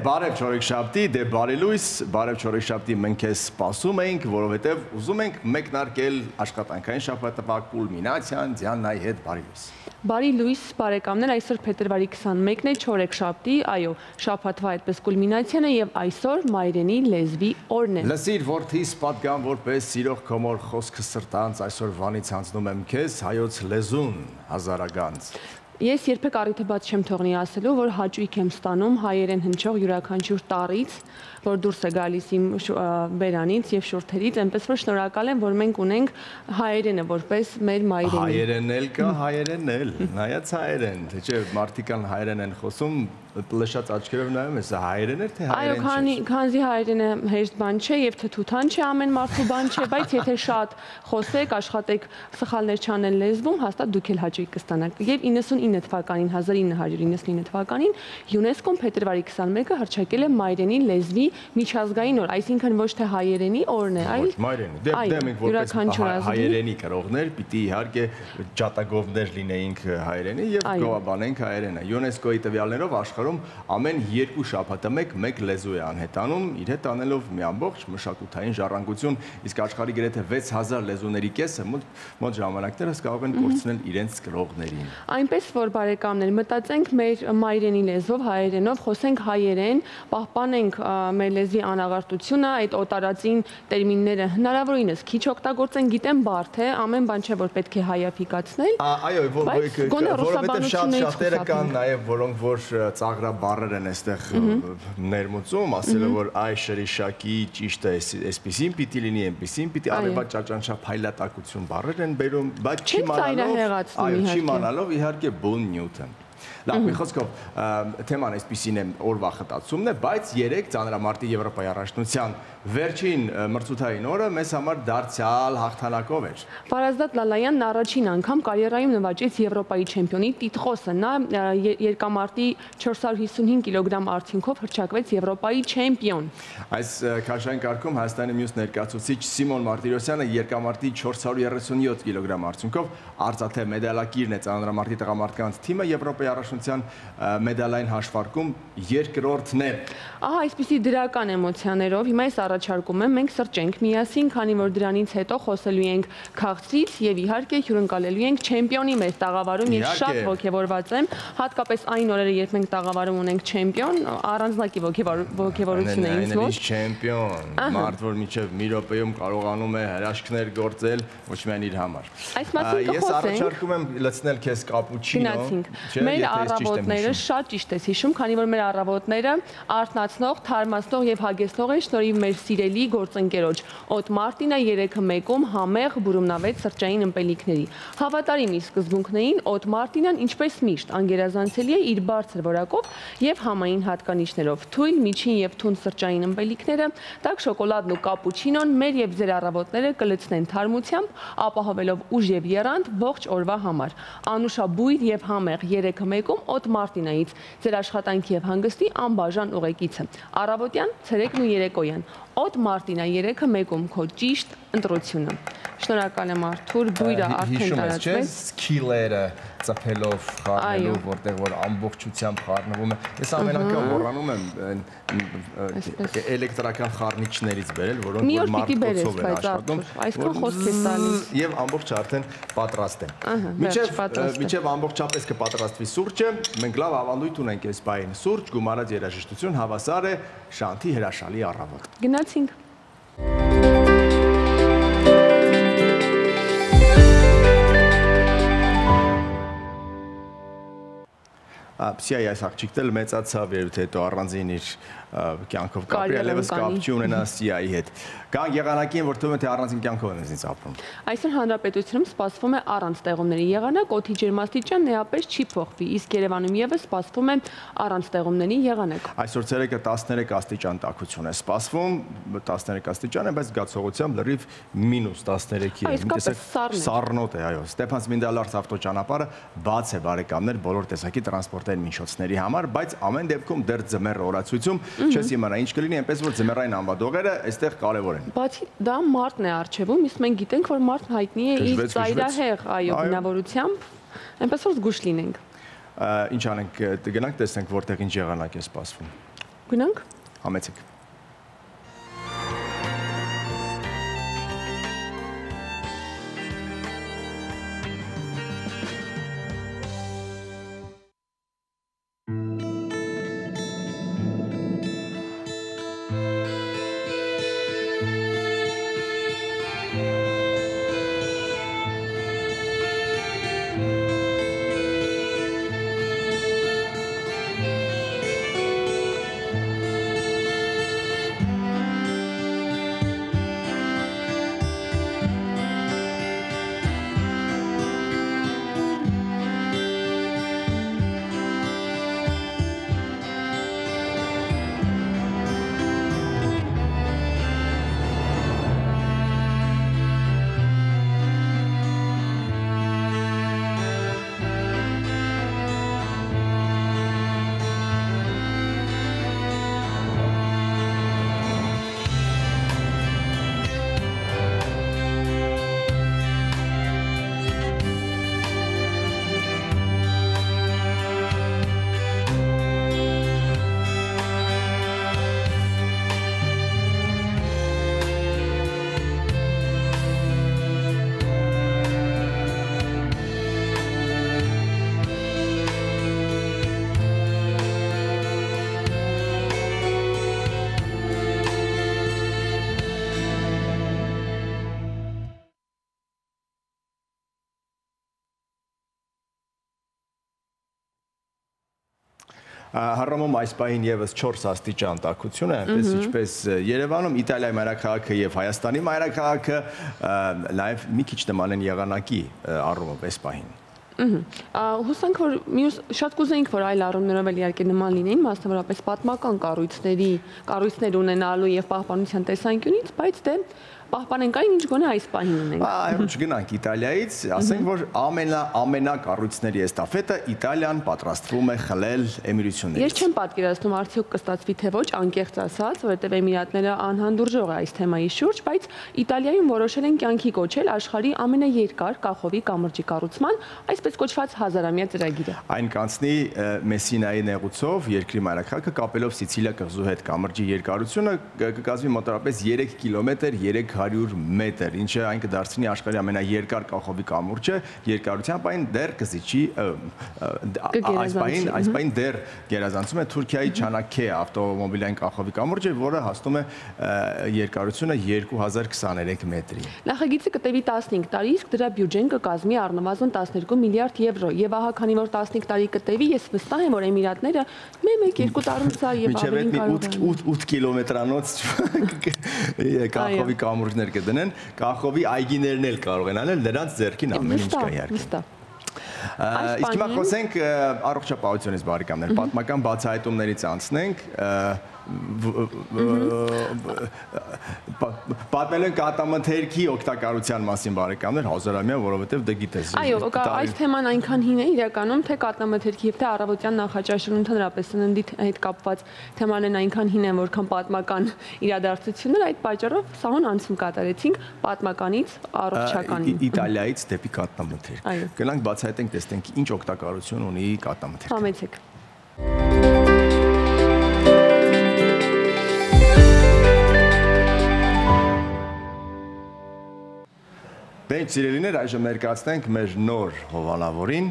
բարև Չորեքշաբթի, դե բարի լույս, բարև Չորեքշաբթի մենք քեզ սպասում էինք, որովհետև ուզում ենք մեկնարկել աշխատանքային շաբաթվա կուլմինացիան Դիանայի հետ բարի լույս։ Բարի լույս, բարեկամներ, այսօր փետրվարի 21-ն է Չորեքշաբթի, այո, շաբաթվա այդպես կուլմինացիան է եւ այսօր Մայրենի լեզվի օրն է։ Լսիր, որդիս պատգամ որպես սիրող կոմոր խոսքը սրտանց այսօր վանից հանձնում եմ քեզ հայոց լեզուն հազարագանց։ Ես երբեք առիթը բաց չեմ թողնի ասելու, որ հաճույք եմ ստանում հայերեն հնչող յուրաքանչյուր տարից, որ դուրս է գալիս իմ բերանից եւ շուրթերից, այնպես որ շնորհակալ եմ, որ մենք ունենք հայերենը որպես մեր մայրենի։ Հայերենն էլ կա, հայերենն էլ, նայած հայերեն, թե չէ մարդիկան հայերեն են խոսում, լշած աչքերով նայում ես, հայերեն էր թե հայերեն չէ։ Այո, քանի քանզի հայերենը հեշտ բան չէ եւ թթութան չէ, ամեն մարդու բան չէ, բայց եթե շատ խոսեք, աշխատեք սխալներ չանել լեզվում, հաստատ դուք էլ հաճույք կստանաք։ Եվ 99 թվականին 1999 թվականին ՅՈՒՆԵՍԿՕ-ն փետրվարի 21-ը հռչակել է մայրենի լեզվի միջազգային օր, այսինքն ոչ թե հայերենի օրն է, այլ մայրենի։ Դե դե մենք որպես հայերենի կրողներ պիտի իհարկե ջատագովներ լինեինք հայերենի եւ գովաբանենք հայերենը։ ՅՈՒՆԵՍԿՕ-ի տվյալներով աշխ աշխարհում ամեն երկու շաբաթը մեկ մեկ լեզու է անհետանում, իր հետ անելով մի ամբողջ մշակութային ժառանգություն, իսկ աշխարհի գրեթե 6000 լեզուների կեսը մոտ մոտ ժամանակներս կարող են կորցնել իրենց գրողներին։ Այնպես որ բարեկամներ, մտածենք մեր մայրենի լեզվով, հայերենով, խոսենք հայերեն, պահպանենք մեր լեզվի անաղարտությունը, այդ օտարածին տերմինները հնարավորինս քիչ օգտագործեն, գիտեմ բարդ է, ամեն բան չէ որ պետք է հայաֆիկացնել։ Այո, որովհետև շատ շատերը կան նաև, որոնք որ ծաղրաբառեր են այստեղ ներմուծում, ասելով որ այ շրիշակի ճիշտը այսպեսին պիտի լինի, այնպեսին պիտի արևա ճաճանչա փայլատակություն բառեր են բերում, բայց չիմանալով, այո, չիմանալով իհարկե բուն նյութը Լավ, մի խոսքով թեման այսպեսին է օրվա խտացումն է, բայց 3 ծանրամարտի Եվրոպայի առաջնության վերջին մրցութային օրը մեզ համար դարձյալ հաղթանակով էր։ Վարազդատ Լալայանն առաջին անգամ կարիերայում նվաճեց Եվրոպայի չեմպիոնի տիտղոսը։ Նա երկամարտի 455 կիլոգրամ արդյունքով հռչակվեց Եվրոպայի չեմպիոն։ Այս քաշային կարգում Հայաստանի մյուս ներկայացուցիչ Սիմոն Մարտիրոսյանը երկամարտի 437 կիլոգրամ արդյունքով արծաթե մեդալակիրն է ծանրամարտի տղամարդկանց թիմը Եվրոպայի առաջնության մեդալային հաշվարկում երկրորդն է։ Ահա այսպիսի դրական էմոցիաներով հիմա ես առաջարկում եմ մենք սրճենք միասին, քանի որ դրանից հետո խոսելու ենք քաղցրից եւ իհարկե հյուրընկալելու ենք չեմպիոնի մեծ տաղավարում։ Ես շատ ողջավորված եմ, հատկապես այն օրերը, երբ մենք տաղավարում ունենք չեմպիոն, առանձնակի ողջավորություն է ինձ մոտ։ Չեմպիոն, մարդ որ միջև մի րոպեում կարողանում է հրաշքներ գործել ոչ միայն իր համար։ Այս մասին կխոսենք։ Ես առաջարկում եմ լցնել քեզ կապուչինո։ Չէ, մեր առավոտները շատ ճիշտ ես հիշում, քանի որ մեր առավոտները արթնացնող, թարմացնող եւ հագեցնող են շնորհիվ մեր սիրելի գործընկերոջ Օտ Մարտինա 3-ը 1-ում համեղ բուրումնավետ սրճային ըմպելիքների։ Հավատարիմ իր սկզբունքներին Օտ Մարտինան ինչպես միշտ անգերազանցելի է իր բարձր որակով եւ համային հատկանիշներով։ Թույլ, միջին եւ թուն սրճային ըմպելիքները, տաք շոկոլադն ու կապուչինոն մեր եւ ձեր առավոտները կլցնեն թարմությամբ, ապահովելով ուժ եւ երանդ ողջ օրվա համար։ Անուշաբույր եւ համեղ 3-ը 1-ում Օտ Մարտինայից ձեր աշխատանքի եւ հանգստի անբաժան ուղեկիցը։ Առավոտյան, ցերեկն ու երեկոյան Օդ Մարտինա 3-ը 1-ում քո ճիշտ ընտրությունը։ Շնորհակալ եմ Արթուր, բույրը արդեն տարածվեց։ Սկիլերը ծփելով խառնելու, որտեղ որ ամբողջությամբ խառնվում է։ Ես ամեն անգամ մոռանում եմ էլեկտրական խառնիչներից բերել, որոնք որ մարդկոցով են աշխատում։ Այսքան խոսք է տալիս։ Եվ ամբողջ արդեն պատրաստ է։ Միջև միջև ամբողջապես կպատրաստվի սուրճը, մենք լավ ավանդույթ ունենք այս բային։ Սուրճ, գումարած երաժշտություն հավասար է շանթի հրաշալի առավոտ։ Գնացինք։ Պսիայի այս աղջիկն էլ մեծացավ երբ հետո առանձին իր կյանքով կապի, այլևս կապ չի ունենա Սիայի հետ։ Կան եղանակին, որ թվում է թե առանձին կյանքով են ինձ ապրում։ Այսօր հանրապետությունում սպասվում է առանց տեղումների եղանակ, օդի ջերմաստիճան նեապես չի փոխվի, իսկ Երևանում եւս սպասվում է առանց տեղումների եղանակ։ Այսօր ցերեկը 13 աստիճան տաքություն է սպասվում, 13 աստիճան է, բայց զգացողությամբ լրիվ -13-ի է։ Տեսեք, սառնոտ է, այո։ Ստեփանցմինդալարց ավտոճանապարհը բաց է բարեկամներ բոլոր տեսակի տրանսպորտային միջոցների համար, բայց ամեն դեպքում դեռ ձմեռ օրացույցում չես իմանա ինչ կլինի, այնպես որ ձմեռային անվադողերը այստեղ կարևոր են։ Բացի դա մարտն է արժևում, իսկ մենք գիտենք, որ մարտն հայտնի է իր ծայրահեղ այո բնավորությամբ, այնպես որ զգուշ լինենք։ Ինչ անենք, գնանք տեսնենք որտեղ ինչ եղանակ է սպասվում։ Գնանք։ Համեցեք։ Հռոմում այս պահին եւս 4 աստիճան տաքություն է, այնպես ինչպես Երևանում, Իտալիայի մայրաքաղաքը եւ Հայաստանի մայրաքաղաքը նաեւ մի քիչ նման են եղանակի առումով այս պահին։ Հուսանք որ մյուս շատ կուզեինք որ այլ առումներով էլ իհարկե նման լինեին, մասնավորապես պատմական կառույցների, կառույցներ ունենալու եւ պահպանության տեսանկյունից, բայց դե պահպանենք այն ինչ գոնե այս պահին ունենք։ Այո, չգնանք Իտալիայից, ասենք որ ամենա ամենա կառույցների էստաֆետը Իտալիան պատրաստվում է խլել Էմիրություններից։ Ես չեմ պատկերացնում արդյոք կստացվի թե ոչ, անկեղծ ասած, որովհետև Էմիրատները անհանդուրժող է այս թեմայի շուրջ, բայց Իտալիայում որոշել են կյանքի կոչել աշխարհի ամենաերկար կախովի կամրջի կառուցման, այսպես կոչված հազարամյա ծրագիրը։ Այն կանցնի Մեսինայի նեղուցով երկրի մայրաքաղաքը կապելով Սիցիլիա կղզու հետ կամրջի երկարությունը կկազմի մոտավորապես 3 կիլոմետր 3 500 մետր, ինչը այն կդարձնի աշխարհի ամենաերկար կախովի կամուրջը, երկարությամբ այն դեռ կզիջի այս պահին, այս պահին դեռ գերազանցում է Թուրքիայի Չանաքե ավտոմոբիլային կախովի կամուրջը, որը հասնում է երկարությունը 2023 մետրի։ Նախագիծը կտևի 15 տարի, իսկ դրա բյուջեն կկազմի առնվազն 12 միլիարդ եվրո, եւ ահա քանի որ 15 տարի կտևի, ես վստահ եմ, որ Էմիրատները մեկ-մեկ 2 տարուց եւ ավելին կարող են 8 կիլոմետրանոց կախովի կամուրջ շուրժներ կդնեն, կախովի այգիներն էլ կարող են անել, նրանց ձեռքին ամեն ինչ կա իհարկե։ Իսկ հիմա խոսենք առողջապահությունից բարեկամներ, պատմական բացահայտումներից անցնենք, պատմել են կատամթերքի օգտակարության մասին բարեկամներ հազարամյա, որովհետև դե գիտես։ Այո, այս թեման այնքան հին է իրականում, թե կատամթերքի եւ թե առավոտյան նախաճաշն ընդհանրապես սննդի հետ կապված թեմաներն այնքան հին են, որքան պատմական իրադարձություններ, այդ պատճառով սահուն անցում կատարեցինք պատմականից առողջականին։ Իտալիայից դեպի կատամթերք։ Գնանք բացահայտենք, տեսնենք ինչ օգտակարություն ունի կատամթերքը։ Համեցեք։ Դե սիրելիներ, այժմ ներկայացնենք մեր նոր հովանավորին,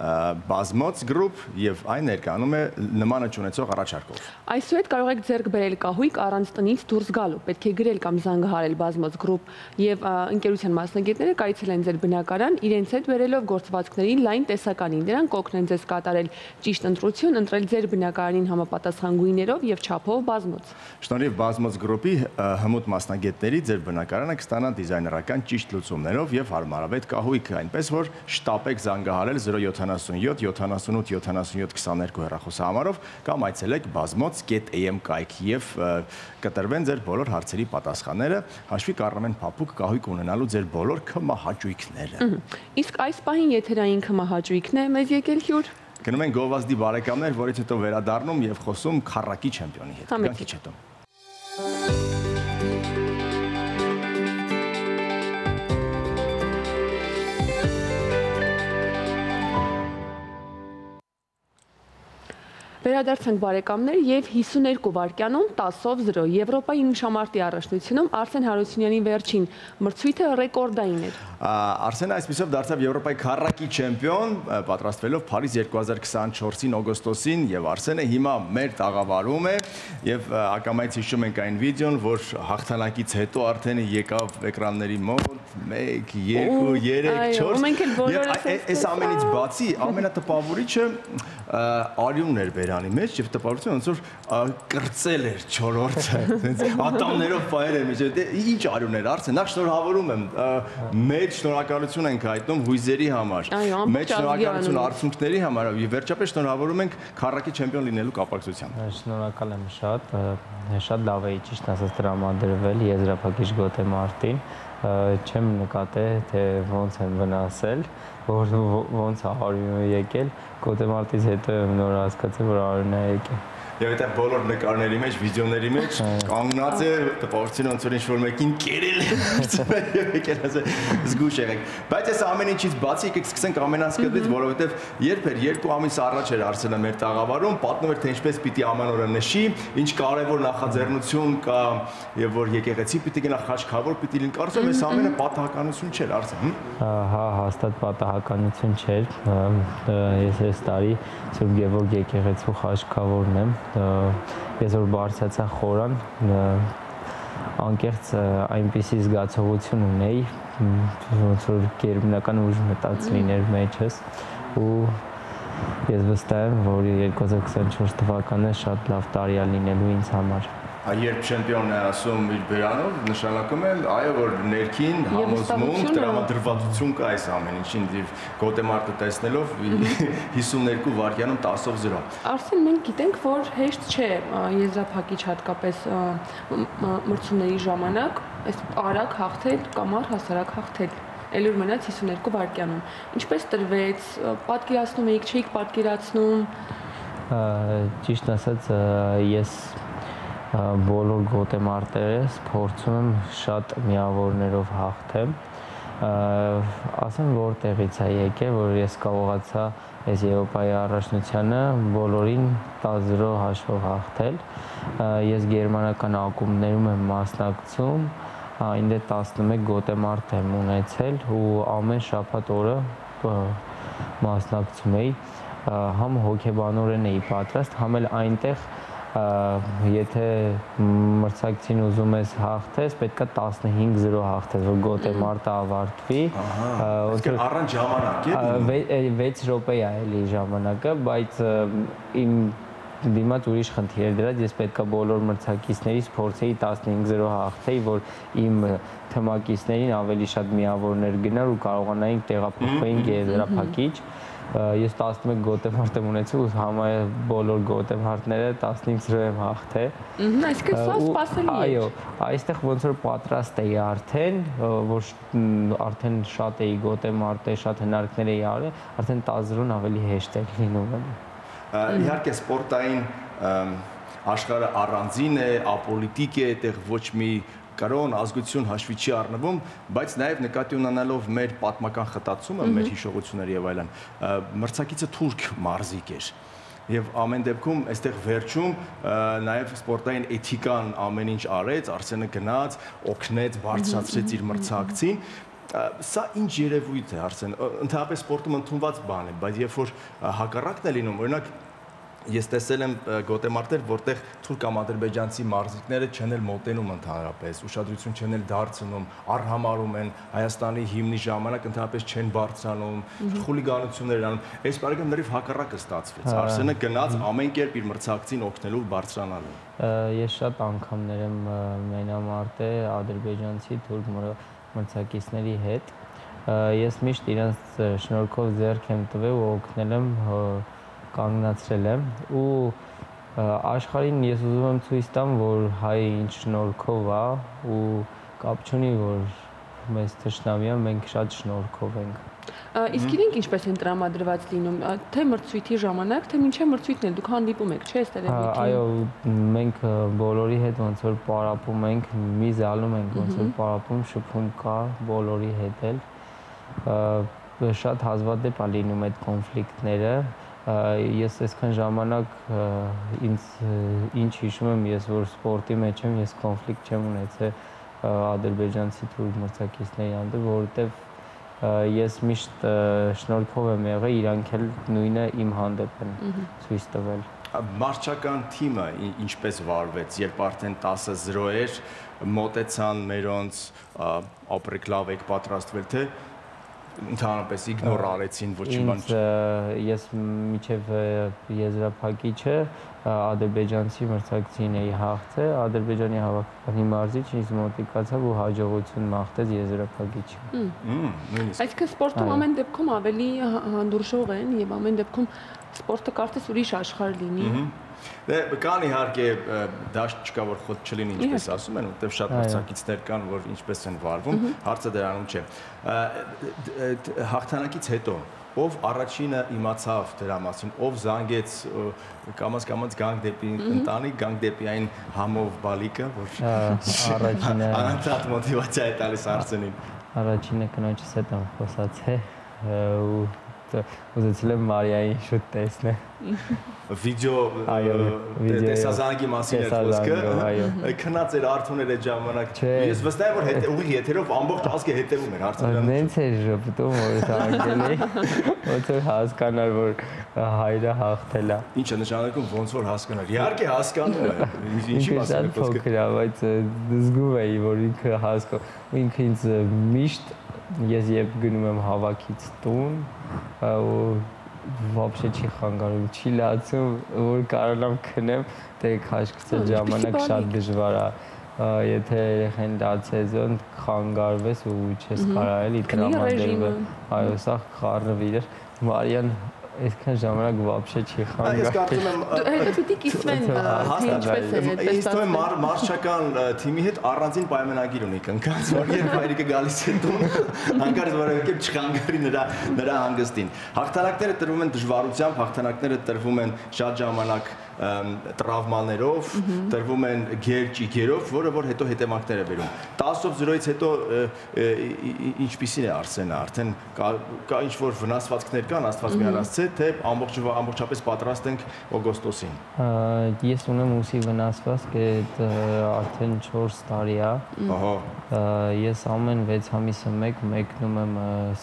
բազմոց գրուպ եւ այն ներկանում է նմանը ճանաչող առաջարկով։ Այսուհետ կարող եք ձեռք բերել կահույք առանց տնից դուրս գալու։ Պետք է գրել կամ զանգահարել բազմոց գրուպ եւ ընկերության մասնագետները կայցել են ձեր բնակարան իրենց հետ բերելով գործվածքների լայն տեսականին։ Դրանք կօգնեն ձեզ կատարել ճիշտ ընտրություն, ընտրել ձեր բնակարանին համապատասխան գույներով եւ չափով բազմոց։ Շնորհիվ բազմոց գրուպի հմուտ մասնագետների ձեր բնակարանը կստանա դիզայներական ճիշտ լուծումներով եւ հարմարավետ կահույք, այնպես որ շտապեք զանգահարել 070 77 78 77 22 հեռախոսահամարով կամ այցելեք bazmots.am կայք եւ կտրվեն ձեր բոլոր հարցերի պատասխանները, հաշվի կառնեն փափուկ կահույք ունենալու ձեր բոլոր քմահաճույքները։ Իսկ այս պահին եթերային քմահաճույքն է մեզ եկել հյուր։ Գնում են գովազդի բարեկամներ, որից հետո վերադառնում եւ խոսում քառակի չեմպիոնի հետ։ Գանք հետո։ Վերադարձանք բարեկամներ եւ 52 վայրկյանում 10-ով 0 Եվրոպայի նշամարտի առաջնությունում Արսեն Հարությունյանի վերջին մրցույթը ռեկորդային էր։ Արսենը այսպեսով դարձավ Եվրոպայի քառակի չեմպիոն, պատրաստվելով Փարիզ 2024-ին օգոստոսին եւ Արսենը հիմա մեր տաղավարում է եւ ակամայից հիշում ենք այն վիդեոն, որ հաղթանակից հետո արդեն եկավ էկրանների մոտ 1 2 3 4 եւ այս ամենից բացի ամենատպավորիչը արյունն էր բերանի մեջ եւ տպավորությունը ոնց որ կրծել էր չորրորդը այնց ատամներով ֆայր էր մեջ դե ինչ արյուն էր արցը նախ շնորհավորում եմ մեծ շնորհակալություն ենք հայտնում հույզերի համար մեծ շնորհակալություն արդյունքների համար եւ վերջապես շնորհավորում ենք քառակի չեմպիոն լինելու կապակցությամբ շնորհակալ եմ շատ շատ լավ է ճիշտ ասած տրամադրվել եզրափակիչ գոտե մարտին չեմ նկատել թե ոնց են վնասել որ ոնց է արյունը եկել Կոտեմարտից հետո նոր հասկացա որ արյունը եկել եւ այդտեղ բոլոր նկարների մեջ, վիդեոների մեջ կանգնած է տպավորություն ոնց որ ինչ-որ մեկին կերել եւ եկել ասել զգուշ եղեք։ Բայց այս ամեն ինչից բացի եկեք սկսենք ամենասկզբից, որովհետեւ երբ էր երկու ամիս առաջ էր Արսենը մեր տաղավարում, պատմում էր թե ինչպես պիտի աման օրը նշի, ինչ կարևոր նախաձեռնություն կա եւ որ եկեղեցի պիտի գնա խաչքավոր պիտի լինի։ Կարծում եմ այս ամենը պատահականություն չէր Արսեն։ Հա, հաստատ պատահականություն չէր։ Ես այս տարի Սուրբ Գևորգ եկեղեցու խաչքավորն եմ ես որ բարձրացա խորան անկեղծ այնպիսի զգացողություն ունեի ոնց որ գերբնական ուժ մտած լիներ մեջս ու ես վստահ եմ որ 2024 թվականը շատ լավ տարի է լինելու ինձ համար երբ չեմպիոնն է ասում իր բերանով, նշանակում է այո որ ներքին համոզմունք, տրամադրվածություն կա այս ամեն ինչին եւ գոտեմարտը տեսնելով 52 վայրկյանում 10-ով 0։ Արսեն մենք գիտենք որ հեշտ չէ եզրափակիչ հատկապես մրցումների ժամանակ այս արագ հաղթել կամ առհասարակ հաղթել ելույթ մնաց 52 վայրկյանում։ Ինչպես տրվեց, պատկերացնում եք, չէիք պատկերացնում։ Ճիշտ ասած, ես բոլոր գոտեմարտերս փորձում եմ շատ միավորներով հաղթեմ ասեմ որտեղից է եկել որ ես կարողացա այս Եվրոպայի առաջնությանը բոլորին 10-0 հաշվով հաղթել ես գերմանական ակումբներում եմ մասնակցում այնտե 11 գոտեմարտ եմ ունեցել ու ամեն շաբաթ օրը մասնակցում էի համ հոգեբանորեն էի պատրաստ համ էլ այնտեղ եթե մրցակցին ուզում ես հաղթես, պետքա 15-0 հաղթես, որ գոտե մարտը ավարտվի։ որ առանց ժամանակ է։ 6 րոպե է էլի ժամանակը, բայց իմ դիմաց ուրիշ խնդիր դրած ես պետքա բոլոր մրցակիցներից փորձեի 15-0 հաղթեի, որ իմ թմակիցներին ավելի շատ միավորներ գնար ու կարողանայինք տեղափոխվեինք եզրափակիչ։ mm -hmm ես 11 գոտեմ հարթ եմ ունեցել ու համայր բոլոր գոտեմ հարթները 15 զրո եմ հաղթել։ Ահա, այսինքն սա սпасելի է։ Այո, այստեղ ոնց որ պատրաստ էի արդեն, որ արդեն շատ էի գոտեմ արդեն շատ հնարքներ էի արել, արդեն 10 զրոն ավելի հեշտ է լինում։ Իհարկե սպորտային աշխարհը առանձին է, ապոլիտիկ է, այդեղ ոչ մի կրոն, ազգություն հաշվի չի առնվում, բայց նաև նկատի ունենալով մեր պատմական խտացումը, մեր հիշողությունները եւ այլն, մրցակիցը թուրք մարզիկ էր եւ ամեն դեպքում այստեղ վերջում նաեւ սպորտային էթիկան ամեն ինչ արեց, Արսենը գնաց, օգնեց, բարձրացրեց իր մրցակցին սա ինչ երևույթ է Արսեն ընդհանրապես սպորտում ընդունված բան է բայց երբ որ հակառակն է լինում օրինակ ես տեսել եմ գոտեմարտեր, որտեղ թուրք-ադրբեջանցի մարզիկները չեն էլ մոտենում ընդհանրապես, ուշադրություն չեն էլ դարձնում, արհամարում են Հայաստանի հիմնի ժամանակ ընդհանրապես չեն բարձրանում, խուլիգանություններ անում։ Այս բարեկամ լրիվ հակառակը ստացվեց։ Արսենը գնաց ամեն կերպ իր մրցակցին օգնելու բարձրանալու։ Ես շատ անգամներ եմ մենամարտել ադրբեջանցի թուրք մրցակիցների հետ։ Ես միշտ իրենց շնորհքով ձեռք եմ տվել ու օգնել եմ կանգնացրել եմ ու աշխարհին ես ուզում եմ ցույց տամ, որ հայը ինչ շնորհքով է ու կապ չունի, որ մեզ թշնամիա մենք շատ շնորհքով ենք։ Իսկ իրենք ինչպես են տրամադրված լինում, թե մրցույթի ժամանակ, թե մինչև մրցույթն է, դուք հանդիպում եք, չէ՞, ստերեոտիպ։ Այո, մենք բոլորի հետ ոնց որ պարապում ենք, մի զալում ենք, ոնց որ պարապում, շփում կա բոլորի հետ էլ շատ հազվադեպ է լինում այդ կոնֆլիկտները, ես այսքան ժամանակ ինձ ինչ հիշում եմ ես որ սպորտի մեջ եմ ես կոնֆլիկտ չեմ ունեցել ադրբեջանցի թուրք մրցակիցների հանդեպ որովհետև ես միշտ շնորհքով եմ եղել իրանք էլ նույնը իմ հանդեպ են ցույց տվել մարչական թիմը ինչպես վարվեց, երբ արդեն 10-0 էր, մոտեցան մերոնց ապրեք լավ եք պատրաստվել, թե ընդհանրապես իգնոր արեցին ոչ մի բան։ Ես միջև եզրափակիչը ադրբեջանցի մրցակցին էի հաղթել, ադրբեջանի հավաքականի մարզիչ ինձ մոտիկացավ ու հաջողություն մաղթեց եզրափակիչը։ Այսինքն սպորտում ամեն դեպքում ավելի հանդուրժող են եւ ամեն դեպքում սպորտը կարծես ուրիշ աշխարհ լինի։ Դե կան իհարկե դաշտ չկա որ խոտ չլինի ինչպես ասում են, որտեղ շատ մրցակիցներ կան, որ ինչպես են վարվում, հարցը դրանում չէ։ Հաղթանակից հետո ով առաջինը իմացավ դրա մասին, ով զանգեց կամած կամած գանք դեպի ընտանիք, գանք դեպի այն համով բալիկը, որ առաջինը անընդհատ մոտիվացիա է տալիս արցենին։ Առաջինը կնոջս հետ եմ խոսացել ու ուզեցել եմ Մարիային շուտ տեսնել։ Վիդեո տեսազանգի մասին էր խոսքը։ Քնած էր Արթուներ այդ ժամանակ։ Ես վստահ եմ որ հետ ուղիղ եթերով ամբողջ ազգը հետևում էր Արթուրյանը։ Նենց էր ժպտում որ հարգել էի։ Ոնց որ հասկանար որ հայրը հաղթել է։ Ինչ է նշանակում ոնց որ հասկանար։ Իհարկե հասկանում է։ Ինչի մասին է խոսքը։ Փոքր բայց զգում էի որ ինքը հասկո։ Ինքը ինձ միշտ ես երբ գնում եմ հավաքից տուն ու вообще չի խանգարում, չի լացում, որ կարողանամ քնեմ, դե քաշքցել ժամանակ շատ դժվար է եթե երեխեն լացեզոն խանգարվես ու չես կարա էլի տրամադրվել այո սա խառնվիր Մարիան այսքան ժամանակ вообще չի խանգարում։ Ես կարծում եմ հետո պիտի կիսվեն թե ինչպես է այդպես։ Իսկ թվում է մարշչական թիմի հետ առանձին պայմանագիր ունի կնքած, որ երբ հայրիկը գալիս է տուն, հանկարծ որևէ կերպ չխանգարի նրա նրա հանգստին։ Հաղթանակները տրվում են դժվարությամբ, հաղթանակները տրվում են շատ ժամանակ տրավմաներով, տրվում են գեր-ճիգերով, որը որ հետո հետևանքներ է բերում։ 10-ով 0-ից հետո ինչպիսին է Արսենը, արդեն կա ինչ որ վնասվածքներ կան, Աստված միանացե, թե ամբողջ ամբողջապես պատրաստ ենք օգոստոսին։ Ես ունեմ ուսի վնասվածք, այդ արդեն 4 տարի է։ Ահա։ Ես ամեն 6 ամիսը մեկ մեկնում եմ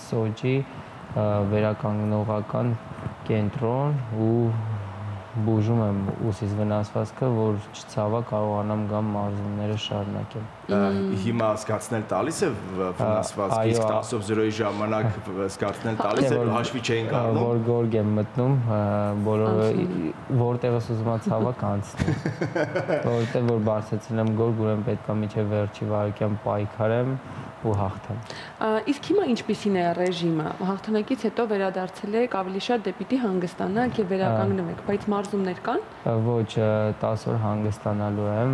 Սոջի վերականգնողական կենտրոն ու բուժում եմ ուսից վնասվածքը, որ չցավա կարողանամ գամ մարզումները շարունակել։ Հիմա զգացնել տալիս է վնասվածքը, իսկ 10-ով 0-ի ժամանակ զգացնել տալիս է, հաշվի չէին կառնում։ Որ գորգ եմ մտնում, բոլորը որտեղս ուզում եմ ցավա կանցնի։ Որտեղ որ բարձեցել եմ գորգ, ուրեմն պետքա միջև վերջի վարքյան պայքարեմ ու հաղթեմ։ Իսկ հիմա ինչպիսին է ռեժիմը։ Հաղթանակից հետո վերադարձել եք ավելի շատ դեպի հանգստանանք եւ վերականգնվեք, բայց մարզումներ կան։ Ոչ, 10 օր հանգստանալու եմ,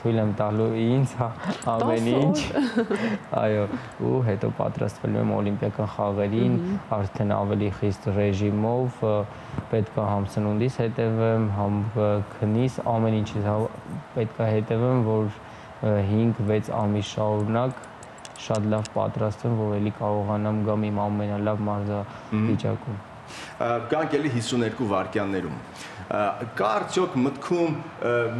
թույլ եմ տալու ինձ հա, ամեն ինչ։ Այո, ու հետո պատրաստվելու եմ օլիմպիական խաղերին, արդեն ավելի խիստ ռեժիմով, պետք է համ սնունդիս հետևեմ, համ քնիս, ամեն ինչից հա, պետք է հետևեմ, որ 5-6 ամիս շարունակ շատ լավ պատրաստվեմ, որ էլի կարողանամ գամ իմ ամենալավ մարզավիճակում։ Կանք էլի 52 վայրկյաններում կա արդյոք մտքում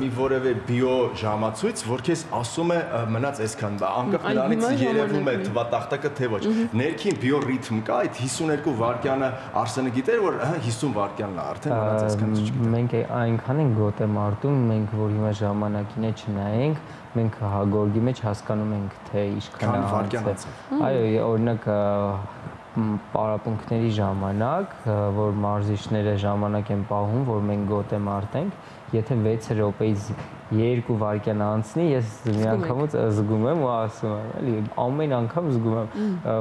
մի որևէ բիո ժամացույց, որ քեզ ասում է մնաց այսքան, անկախ նրանից երևում է թվատախտակը թե ոչ։ Ներքին բիո ռիթմ կա, այդ 52 վայրկյանը Արսենը գիտեր, որ 50 վայրկյանն է արդեն մնաց այսքան չգիտեմ։ Մենք այնքան ենք գոտե մարտում, մենք որ հիմա ժամանակին է չնայենք, մենք հագորգի մեջ հասկանում ենք թե ինչքան է Այո, օրինակ պարապմունքների ժամանակ, որ մարզիչները ժամանակ են պահում, որ մենք գոտե մարտենք, եթե 6 րոպեից 2 վայրկյան անցնի, ես մի անգամից զգում եմ ու ասում եմ, էլի ամեն անգամ զգում եմ,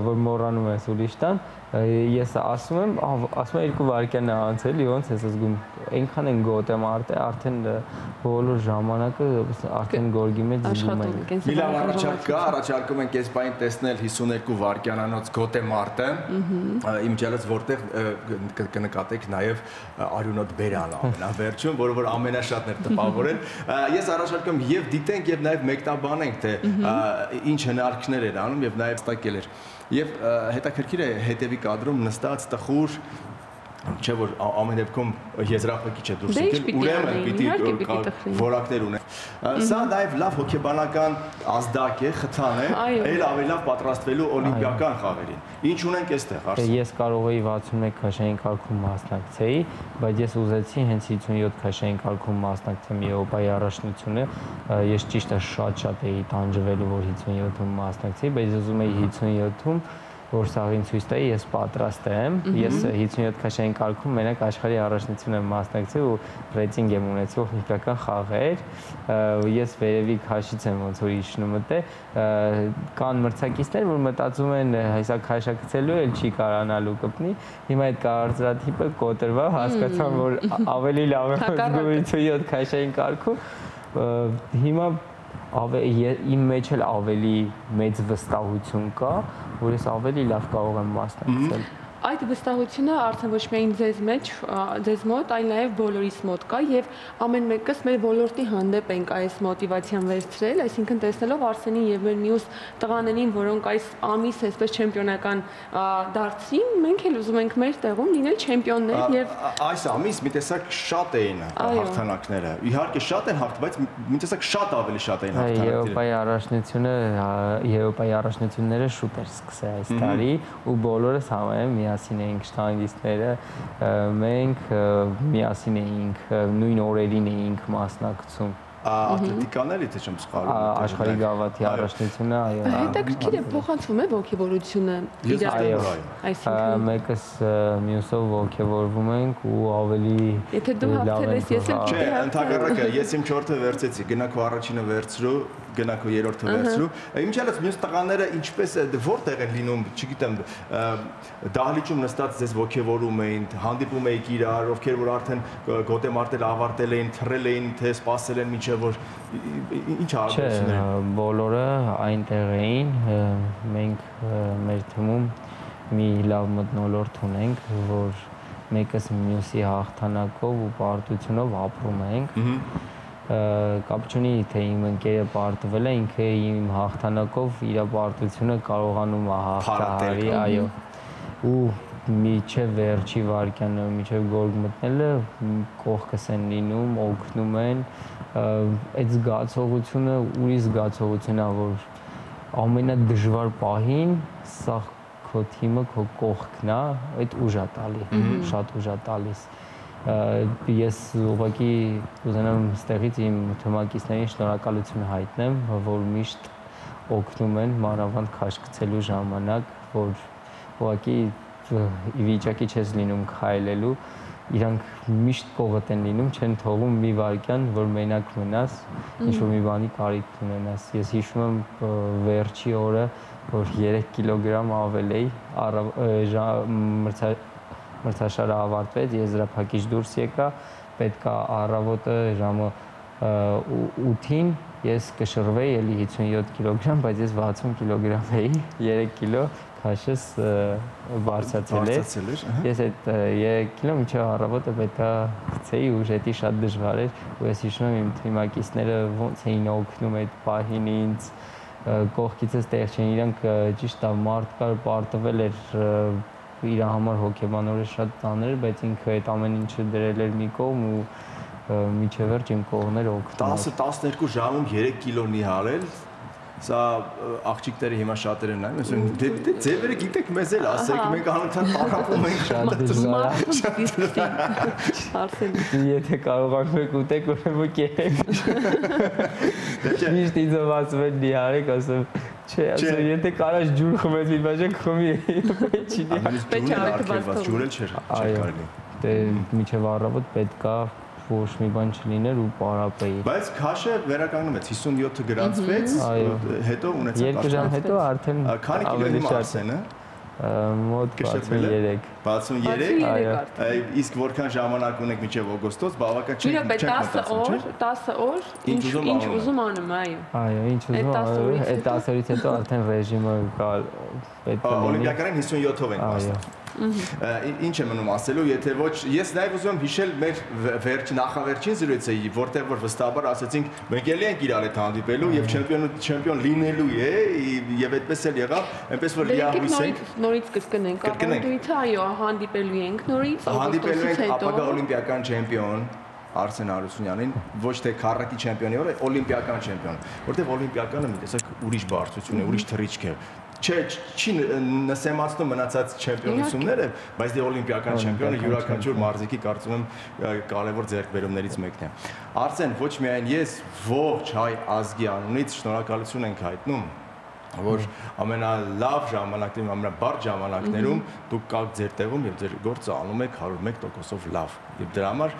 որ մոռանում ես ուրիշ տան, ես ասում եմ, ասում եմ երկու վայրկյան է անցել, ոնց ես զգում, այնքան են գոտ եմ արտե, արդեն բոլոր ժամանակը արդեն գորգի մեջ զգում եմ։ Մի լավ առաջարկ կա, առաջարկում ենք այս բային տեսնել 52 վայրկյանանոց գոտ եմ արտե, իմ ջալած որտեղ կնկատեք նաև արյունոտ բերանը ամենավերջում, որը որ ամենաշատն էր տպավորել։ Ես առաջարկում եւ դիտենք եւ նաև մեկտաբանենք թե ինչ հնարքներ էր անում եւ նաև ստակել էր։ Եվ հետաքրքիր է հետևի կադրում նստած տխուր չէ որ ամեն դեպքում եզրափակիչ է դուրս դե եկել ուրեմն պիտի որակներ ունեն սա նաև լավ հոգեբանական ազդակ է խթան է այլ ավելի լավ պատրաստվելու օլիմպիական խաղերին ինչ ունենք այստեղ արս ես կարող էի 61 քաշային կարգում մասնակցեի բայց ես ուզեցի հենց 57 քաշային կարգում մասնակցեմ Եվրոպայի առաջնությունը ես ճիշտ է շատ-շատ էի տանջվելու որ 57-ում մասնակցեի բայց ուզում էի 57-ում որ սաղին ցույց տայի, ես պատրաստ եմ։ Ես 57 քաշային կարգում մենակ աշխարհի առաջնություն եմ մասնակցել ու ռեյտինգ եմ ունեցել օլիմպիական խաղեր։ Ես վերևի քաշից եմ ոնց որ իջնում մտե։ Կան մրցակիցներ, որ մտածում են հեսա քաշակցելու էլ չի կարանալու կպնի։ Հիմա այդ կարծրատիպը կոտրվա, հասկացամ, որ ավելի լավ է 57 քաշային կարգում։ Հիմա իմ մեջ էլ ավելի մեծ վստահություն կա, որ ես ավելի լավ կարող եմ մասնակցել այդ վստահությունը արդեն ոչ միայն ձեզ մեջ, ձեզ մոտ, այլ նաև բոլորիս մոտ կա եւ ամեն մեկս մեր ոլորտի հանդեպ ենք այս մոտիվացիան վերցրել, այսինքն տեսնելով Արսենին եւ մեր մյուս տղաներին, որոնք այս ամիս այսպես չեմպիոնական դարձին, մենք էլ ուզում ենք մեր տեղում լինել չեմպիոններ եւ այս ամիս մի տեսակ շատ էին հաղթանակները։ Իհարկե շատ են հաղթ, բայց մի տեսակ շատ ավելի շատ էին հաղթանակները։ Եվրոպայի առաջնությունը, Եվրոպայի առաջնությունները շուտ էր սկսել այս տարի ու բոլորս համաձայն մի միասին էինք շտանգիստները, մենք միասին էինք նույն օրերին էինք մասնակցում ատլետիկան էլի թե չեմ սխալվում աշխարհի գավաթի առաջնությունը այո հետաքրքիր է փոխանցվում է ոգևորությունը այո այսինքն մեկս մյուսով ոգևորվում ենք ու ավելի եթե դու հաղթել ես ես եմ չէ ընդհակառակը ես իմ 4-ը վերցեցի գնա քո առաջինը վերցրու գնա քո երրորդը վերցրու ինչալից մյուս տղաները ինչպես է որտեղ են լինում չգիտեմ դահլիճում նստած ձեզ ոգևորում էին հանդիպում էիք իրար ովքեր որ արդեն գոտե մարտել ավարտել էին թռել էին թե սпасել են միջի միջև որ ինչ արարություններ են բոլորը այնտեղ էին մենք մեր թիմում մի լավ մտնոլորտ ունենք որ մեկս մյուսի հաղթանակով ու պարտությունով ապրում ենք կապ չունի թե իմ ընկերը պարտվել է ինքը իմ հաղթանակով իր պարտությունը կարողանում է հաղթահարի այո ու միջև վերջի վարկյանը միջև գոլ մտնելը կողքս են լինում օգնում են այդ զգացողությունը ուրիշ զգացողություն է որ ամենադժվար պահին սա քո թիմը քո կողքն է այդ ուժ է տալի շատ ուժ է տալիս ես ուղղակի ուզենամ ստեղից իմ թմակիցներին շնորհակալություն հայտնեմ որ միշտ օգնում են մանավանդ քաշքցելու ժամանակ որ ուղղակի ի վիճակի չես լինում քայլելու իրանք միշտ կողդ են լինում, չեն թողում մի վարքյան, որ մենակ մնաս, ինչ որ մի բանի կարիք ունենաս։ Ես հիշում եմ վերջի օրը, որ 3 կիլոգրամ ավել էի, մրցաշարը ավարտվեց, եզրափակիչ դուրս եկա, պետքա առավոտը ժամը 8-ին ես կշռվեի էլի 57 կիլոգրամ, բայց ես 60 կիլոգրամ էի, 3 կիլո քաշս բարձացել էր։ Ես այդ 3 կիլո միջև առավոտը պետքա գցեի ու ժետի շատ դժվար էր ու ես հիշում եմ իմ թիմակիցները ոնց էին օգնում այդ պահին ինձ կողքիցս տեղ չեն իրանք ճիշտ է մարդ կար պարտվել էր իր համար հոգեբանորը շատ ծանր էր բայց ինքը այդ ամեն ինչը դրել էր մի կողմ ու միջև վերջ իմ կողմներ օգնում 10-12 ժամում 3 կիլոնի հարել Սա աղջիկները հիմա շատերը նայում, ասում դե դե ձևերը գիտեք մեզ էլ ասեք, մենք անընդհատ տարապում ենք շատ դժվար է։ Արսեն։ Եթե կարողանում եք ուտեք, ուրեմն կերեք։ դե Միշտ ինձ ասում են դի արեք, ասում Չէ, ասում եթե կարաս ջուր խմես, մի բաժակ խմի, չի դի։ Պետք է արկելված ջուրել չէր, չէր կարելի։ Դե միջև առավոտ պետքա ոչ մի բան չլիներ ու պարապեի։ Բայց քաշը վերականգնվեց 57-ը գրանցվեց, հետո ունեցավ 2 ժամ հետո արդեն քանի կիլոյի մարսեն, հա մոտ 63 63 այո իսկ որքան ժամանակ ունեք մինչև օգոստոս բավական չի չեք 10 օր 10 օր ինչ ինչ ուզում անում այո այո ինչ ուզում այդ 10 օրից հետո արդեն ռեժիմը պետք է լինի օլիմպիական 57-ով ենք մասնակցում Ինչ է մնում ասելու, եթե ոչ ես նաև ուզում եմ հիշել մեր վերջ նախավերջին զրույցը, որտեղ որ վստահաբար ասացինք մենք ելի ենք իրար հետ հանդիպելու եւ չեմպիոն չեմպիոն լինելու է եւ այդպես էլ եղավ, այնպես որ լիահույս ենք նորից կրկնենք, ավանդույթը այո, հանդիպելու ենք նորից հանդիպելու ենք ապագա օլիմպիական չեմպիոն Արսեն Հարությունյանին ոչ թե քառակի չեմպիոնի օրը, օլիմպիական չեմպիոն, որտեղ օլիմպիականը մի տեսակ ուրիշ բարձրություն է, ուրիշ թռիչք է չէ, չի նսեմացնում մնացած չեմպիոնությունները, բայց դե օլիմպիական չեմպիոնը յուրաքանչյուր մարզիկի կարծում եմ կարևոր ձեռքբերումներից մեկն է։ Արսեն, ոչ միայն ես, ողջ հայ ազգի անունից շնորհակալություն ենք հայտնում որ ամենալավ ժամանակներում, ամենաբարձ ժամանակներում դուք կաք ձեր տեղում եւ ձեր գործը անում եք 101%-ով լավ։ Եվ դրա համար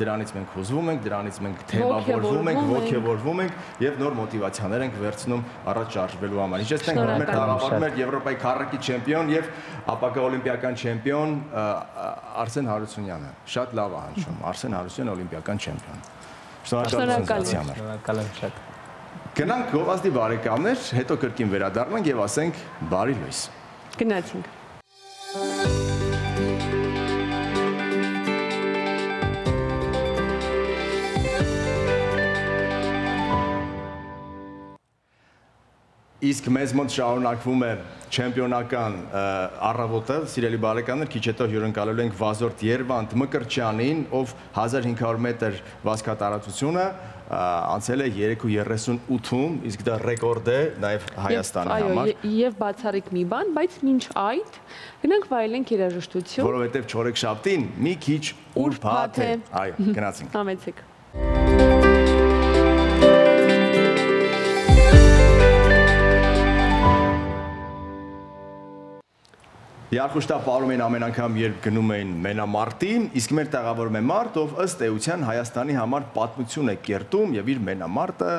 դրանից մենք հուզվում ենք, դրանից մենք թեմավորվում ենք, ողջևորվում ենք եւ նոր մոտիվացիաներ ենք վերցնում առաջ շարժվելու համար։ Ինչպես ենք որ մեր տաղավարում էր Եվրոպայի քառակի չեմպիոն եւ ապակա օլիմպիական չեմպիոն Արսեն Հարությունյանը։ Շատ լավ է հնչում։ Արսեն Հարությունյանը օլիմպիական չեմպիոն։ Շնորհակալություն։ Շնորհակալ եմ շատ։ Գնանք գովազդի բարեկամներ, հետո կրկին վերադառնանք եւ ասենք բարի լույս։ Գնացինք։ Իսկ մեզ մոտ շարունակվում է չեմպիոնական առավոտը, սիրելի բարեկամներ, քիչ հետո հյուրընկալելու ենք Վազորդ Երվանդ Մկրչյանին, ով 1500 մետր վազքատարածությունը անցել է 3:38-ում, իսկ դա ռեկորդ է նաև Հայաստանի համար։ Այո, եւ բացառիկ մի բան, բայց մինչ այդ գնանք վայելենք երաժշտություն։ Որովհետեւ չորեքշաբթին մի քիչ ուրբաթ է։ Այո, գնացինք։ Համեցեք։ Իարխուշտա ապարում էին ամեն անգամ, երբ գնում էին մենամարտին, իսկ մեր տեղավորում է մարդ, ով ըստ էության Հայաստանի համար պատմություն է կերտում եւ իր մենամարտը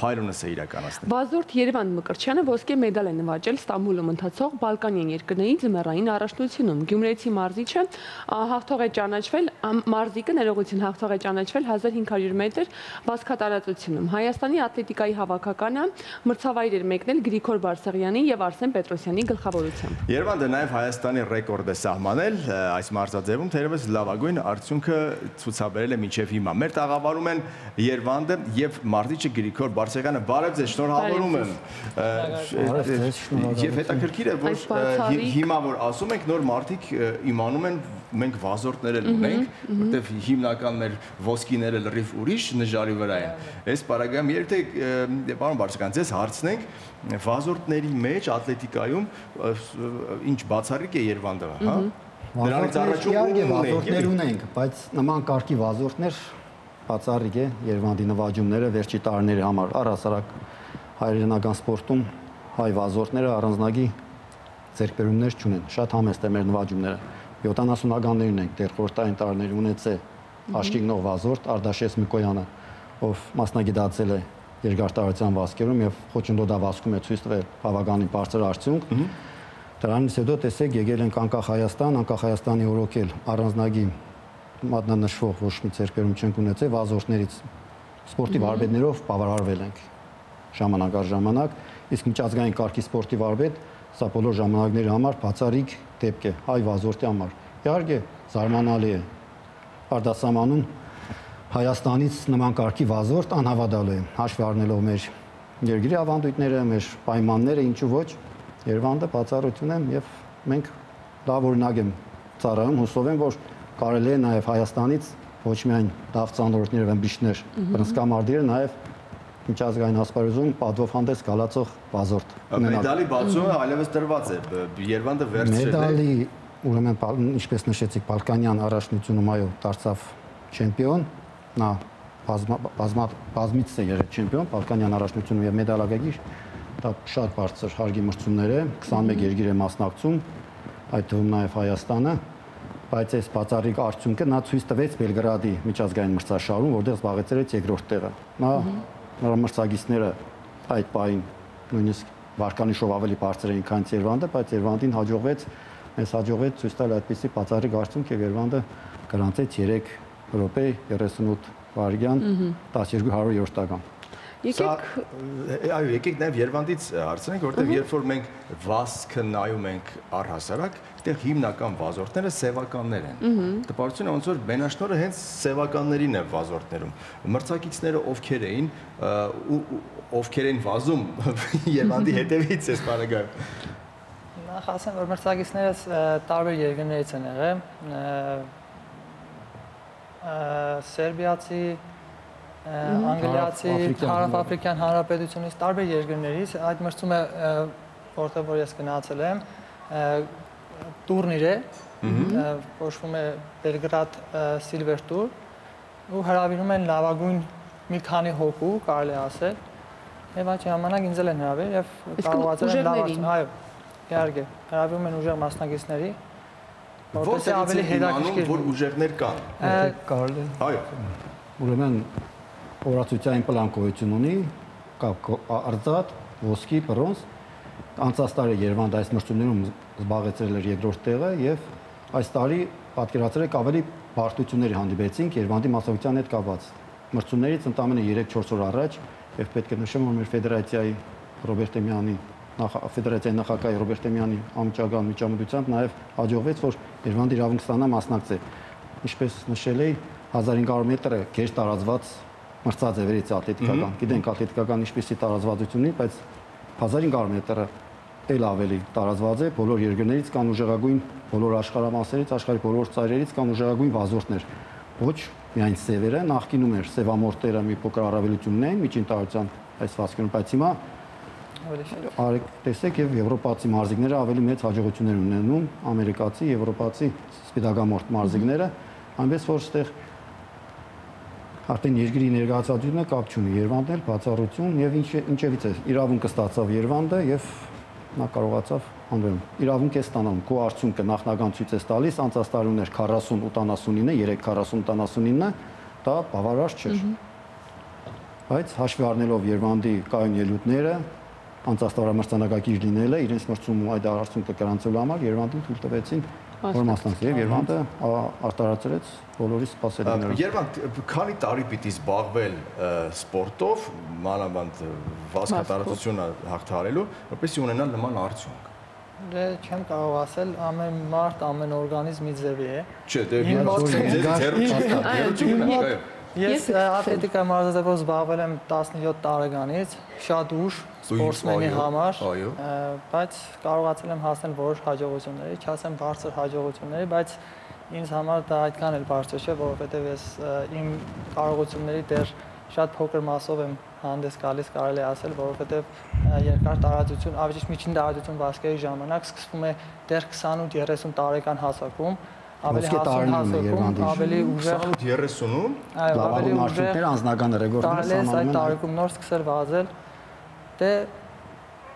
փայլունս է իրականացնել։ Վազորդ Երևան Մկրչյանը ոսկե մեդալ է նվաճել Ստամբուլում ընթացող Բալկանյան երկրների ձմեռային առաջնությունում։ Գյումրեցի մարզիչը հաղթող է ճանաչվել, մարզիկը ներողություն հաղթող է ճանաչվել 1500 մետր վազքատարածությունում։ Հայաստանի ատլետիկայի հավաքականը մրցավայր էր մեկնել Գրիգոր Բարսեղյանի եւ Արսեն Պետրոսյանի գլխավորությամբ։ Երևանը նաև Հայաստանի ռեկորդ է սահմանել այս մարզաձևում, թերևս լավագույն արդյունքը ցուցաբերել է մինչև հիմա։ Մեր տաղավարում են Երվանդը եւ Մարտիչը Գրիգոր Բարսեղյանը։ Բարև ձեզ, շնորհավորում եմ։ Եվ հետաքրքիր է, որ հիմա որ ասում ենք նոր մարտիկ իմանում են մենք վազորդներ էլ ունենք, որտեվ հիմնական մեր ոսկիները լրիվ ուրիշ նժարի վրա են։ Այս պարագայում երբ թե պարոն Բարսեղյան, ձեզ հարցնենք վազորդների մեջ ատլետիկայում ինչ բացառիկ է Երևանը, հա? Նրանից առաջում վազորդներ ունենք, բայց նման կարգի վազորդներ բացառիկ է Երևանի նվաճումները վերջի տարիների համար առասարակ հայրենական սպորտում հայ վազորդները առանձնագի ձերբերումներ չունեն։ Շատ համեստ է մեր նվաճումները 70-ականներին ենք դեռ խորտային տարիների ունեցել աշկիգնող վազորդ Արտաշես Միկոյանը, ով մասնագիտացել է երկարտարության վազքերում եւ խոչընդոտավազքում է ցույց տվել բավականին բարձր արդյունք։ Դրանից հետո տեսեք եկել ենք անկախ Հայաստան, անկախ Հայաստանի օրոքել առանձնագի մատնանշվող ոչ մի ցերկերում չենք ունեցել վազորդներից սպորտի վարպետներով բավարարվել ենք ժամանակ առ ժամանակ, իսկ միջազգային կարգի սպորտի վարպետ սա բոլոր ժամանակների համար բացառիկ դեպք է հայ վազորդի համար։ Իհարկե, զարմանալի է արդասամանում Հայաստանից նման կարգի վազորդ անհավատալու է, հաշվի առնելով մեր երկրի ավանդույթները, մեր պայմանները, ինչու ոչ, Երևանը բացառություն եմ եւ մենք լավ օրինակ եմ ծառայում, հուսով եմ, որ կարելի է նաեւ Հայաստանից ոչ միայն լավ ցանորոտներ եւ բիշներ, բնսկամարտիրը նաեւ միջազգային ասպարեզում պատվով հանդես գալացող վազորդ։ Մեդալի բացումը այլևս դրված է։ Երևանը վերցրել է։ Մեդալի ուրեմն ինչպես նշեցիք Բալկանյան առաջնությունում այո դարձավ չեմպիոն, նա բազմա բազմից է եղել չեմպիոն Բալկանյան առաջնությունում եւ մեդալակագիր դա շատ բարձր հարգի մրցումներ է 21 երկիր է մասնակցում այդ թվում նաեւ Հայաստանը բայց այս բացառիկ արդյունքը նա ցույց տվեց Բելգրադի միջազգային մրցաշարում որտեղ զբաղեցրել է երկրորդ տեղը նա մրցակիցները այդ պահին նույնիսկ վարկանիշով ավելի բարձր էին քան Երևանը բայց Երևանին հաջողվեց մեզ հաջողվեց ցույց տալ այդպիսի բացառիկ արդյունք եւ Երևանը գրանցեց 3 րոպե 38 վայրկյան 1200 տական։ Եկեք այո, եկեք նաև Երևանից հարցնենք, որտեղ երբ որ մենք վասկը նայում ենք առհասարակ, այդտեղ հիմնական վազորդները սևականներ են։ Տպավորությունը ոնց որ Բենաշնորը հենց սևականներին է վազորդներում։ Մրցակիցները ովքեր էին ու ովքեր են վազում Երևանի հետևից էս բարեկամ։ Նախ ասեմ, որ մրցակիցներս տարբեր երկրներից են եղել։ Սերբիացի, անգլիացի, հարավաֆրիկյան հանրապետությունից, տարբեր երկրներից, այդ մրցումը որտեղ որ ես գնացել եմ, տուրնիր է, կոչվում է Բելգրադ Silver Tour, ու հրավիրում են լավագույն մի քանի հոգու, կարելի ասել։ Եվ այդ ժամանակ ինձ էլ են հրավիրել եւ կարողացել են լավ, այո, իհարկե, հրավիրում են ուժեղ մասնակիցների, որտեղ ավելի հետաքրքիր որ ուժեղներ կան։ Կարելի։ Այո։ Ուրեմն օրացույցային պլան գոյություն ունի, կա արծաթ, ոսկի, բրոնզ։ Անցած տարի Երևան այս մրցումներում զբաղեցրել էր երկրորդ տեղը եւ այս տարի պատկերացրել եք ավելի բարդությունների հանդիպեցինք Երևանի մասնակցության հետ կապված։ Մրցումներից ընդամենը 3-4 օր առաջ եւ պետք է նշեմ, որ մեր ֆեդերացիայի Ռոբերտ Էմյանի նախ ֆեդերացիայի նախագահ Ռոբերտ Էմյանի ամճական միջամտությամբ նաեւ հաջողվեց, որ Երևանի իրավունք ստանա մասնակցել։ Ինչպես նշել էի, 1500 մետրը գեր տարածված մրցաձևերից ատլետիկական։ Գիտենք ատլետիկական ինչպեսի տարածվածություն ունի, բայց 1500 մետրը էլ ավելի տարածված է, բոլոր երկրներից կան ուժեղագույն, բոլոր աշխարհամասերից, աշխարհի բոլոր ծայրերից կան ուժեղագույն վազորդներ։ Ոչ միայն սևերը, նախկինում էր սևամորտերը մի փոքր առավելություն ունեն միջին տարածության այս վազքերում, բայց հիմա արեք տեսեք եւ եվրոպացի մարզիկները ավելի մեծ հաջողություններ ունենում, ամերիկացի, եվրոպացի սպիտակամորտ մարզիկները, այնպես որ այդտեղ արդեն երկրի ներկայացությունը կապ չունի Երևանն էլ բացառություն եւ ինչ ինչևից է իրավունքը ստացավ Երևանը եւ նա կարողացավ անվերում իրավունք է ստանալու քո արդյունքը նախնական ցույց է տալիս անցած տարիներ 40-89 3-40-89 դա բավարար չէր բայց հաշվի առնելով Երևանի կայուն ելույթները անցած տարամրցանակակիր լինելը իրենց մրցումում այդ արդյունքը գրանցելու համար Երևանին թույլ տվեցին որ մասնակցի եւ Երևանը արտարացրեց բոլորի սպասելիքները։ Երևան քանի տարի պիտի զբաղվել սպորտով, մանավանդ վազքատարածությունը հաղթարելու, որպեսզի ունենալ նման արդյունք։ Դե չեմ կարող ասել, ամեն մարդ, ամեն օրգանիզմ մի ձևի է։ Չէ, դե մի ձեր ձեր Ես ատլետիկա մարզաձևով զբաղվել եմ 17 տարեկանից, շատ ուշ սպորտսմենի համար, բայց կարողացել եմ հասնել որոշ հաջողությունների, չասեմ բարձր հաջողությունների, բայց ինձ համար դա այդքան էլ բարձր չէ, որովհետև ես իմ կարողությունների դեռ շատ փոքր մասով եմ հանդես գալիս, կարելի ասել, որովհետև երկար տարածություն, ավելի միջին տարածություն վազքերի ժամանակ սկսվում է դեռ 28-30 տարեկան հասակում, ավելի հասուն հասակում, ավելի ուժեղ 30-ում, այո, ավելի ուժեղ անձնական ռեկորդները սահմանում են։ Կարելի է այդ տարիքում նոր սկսել վազել, դե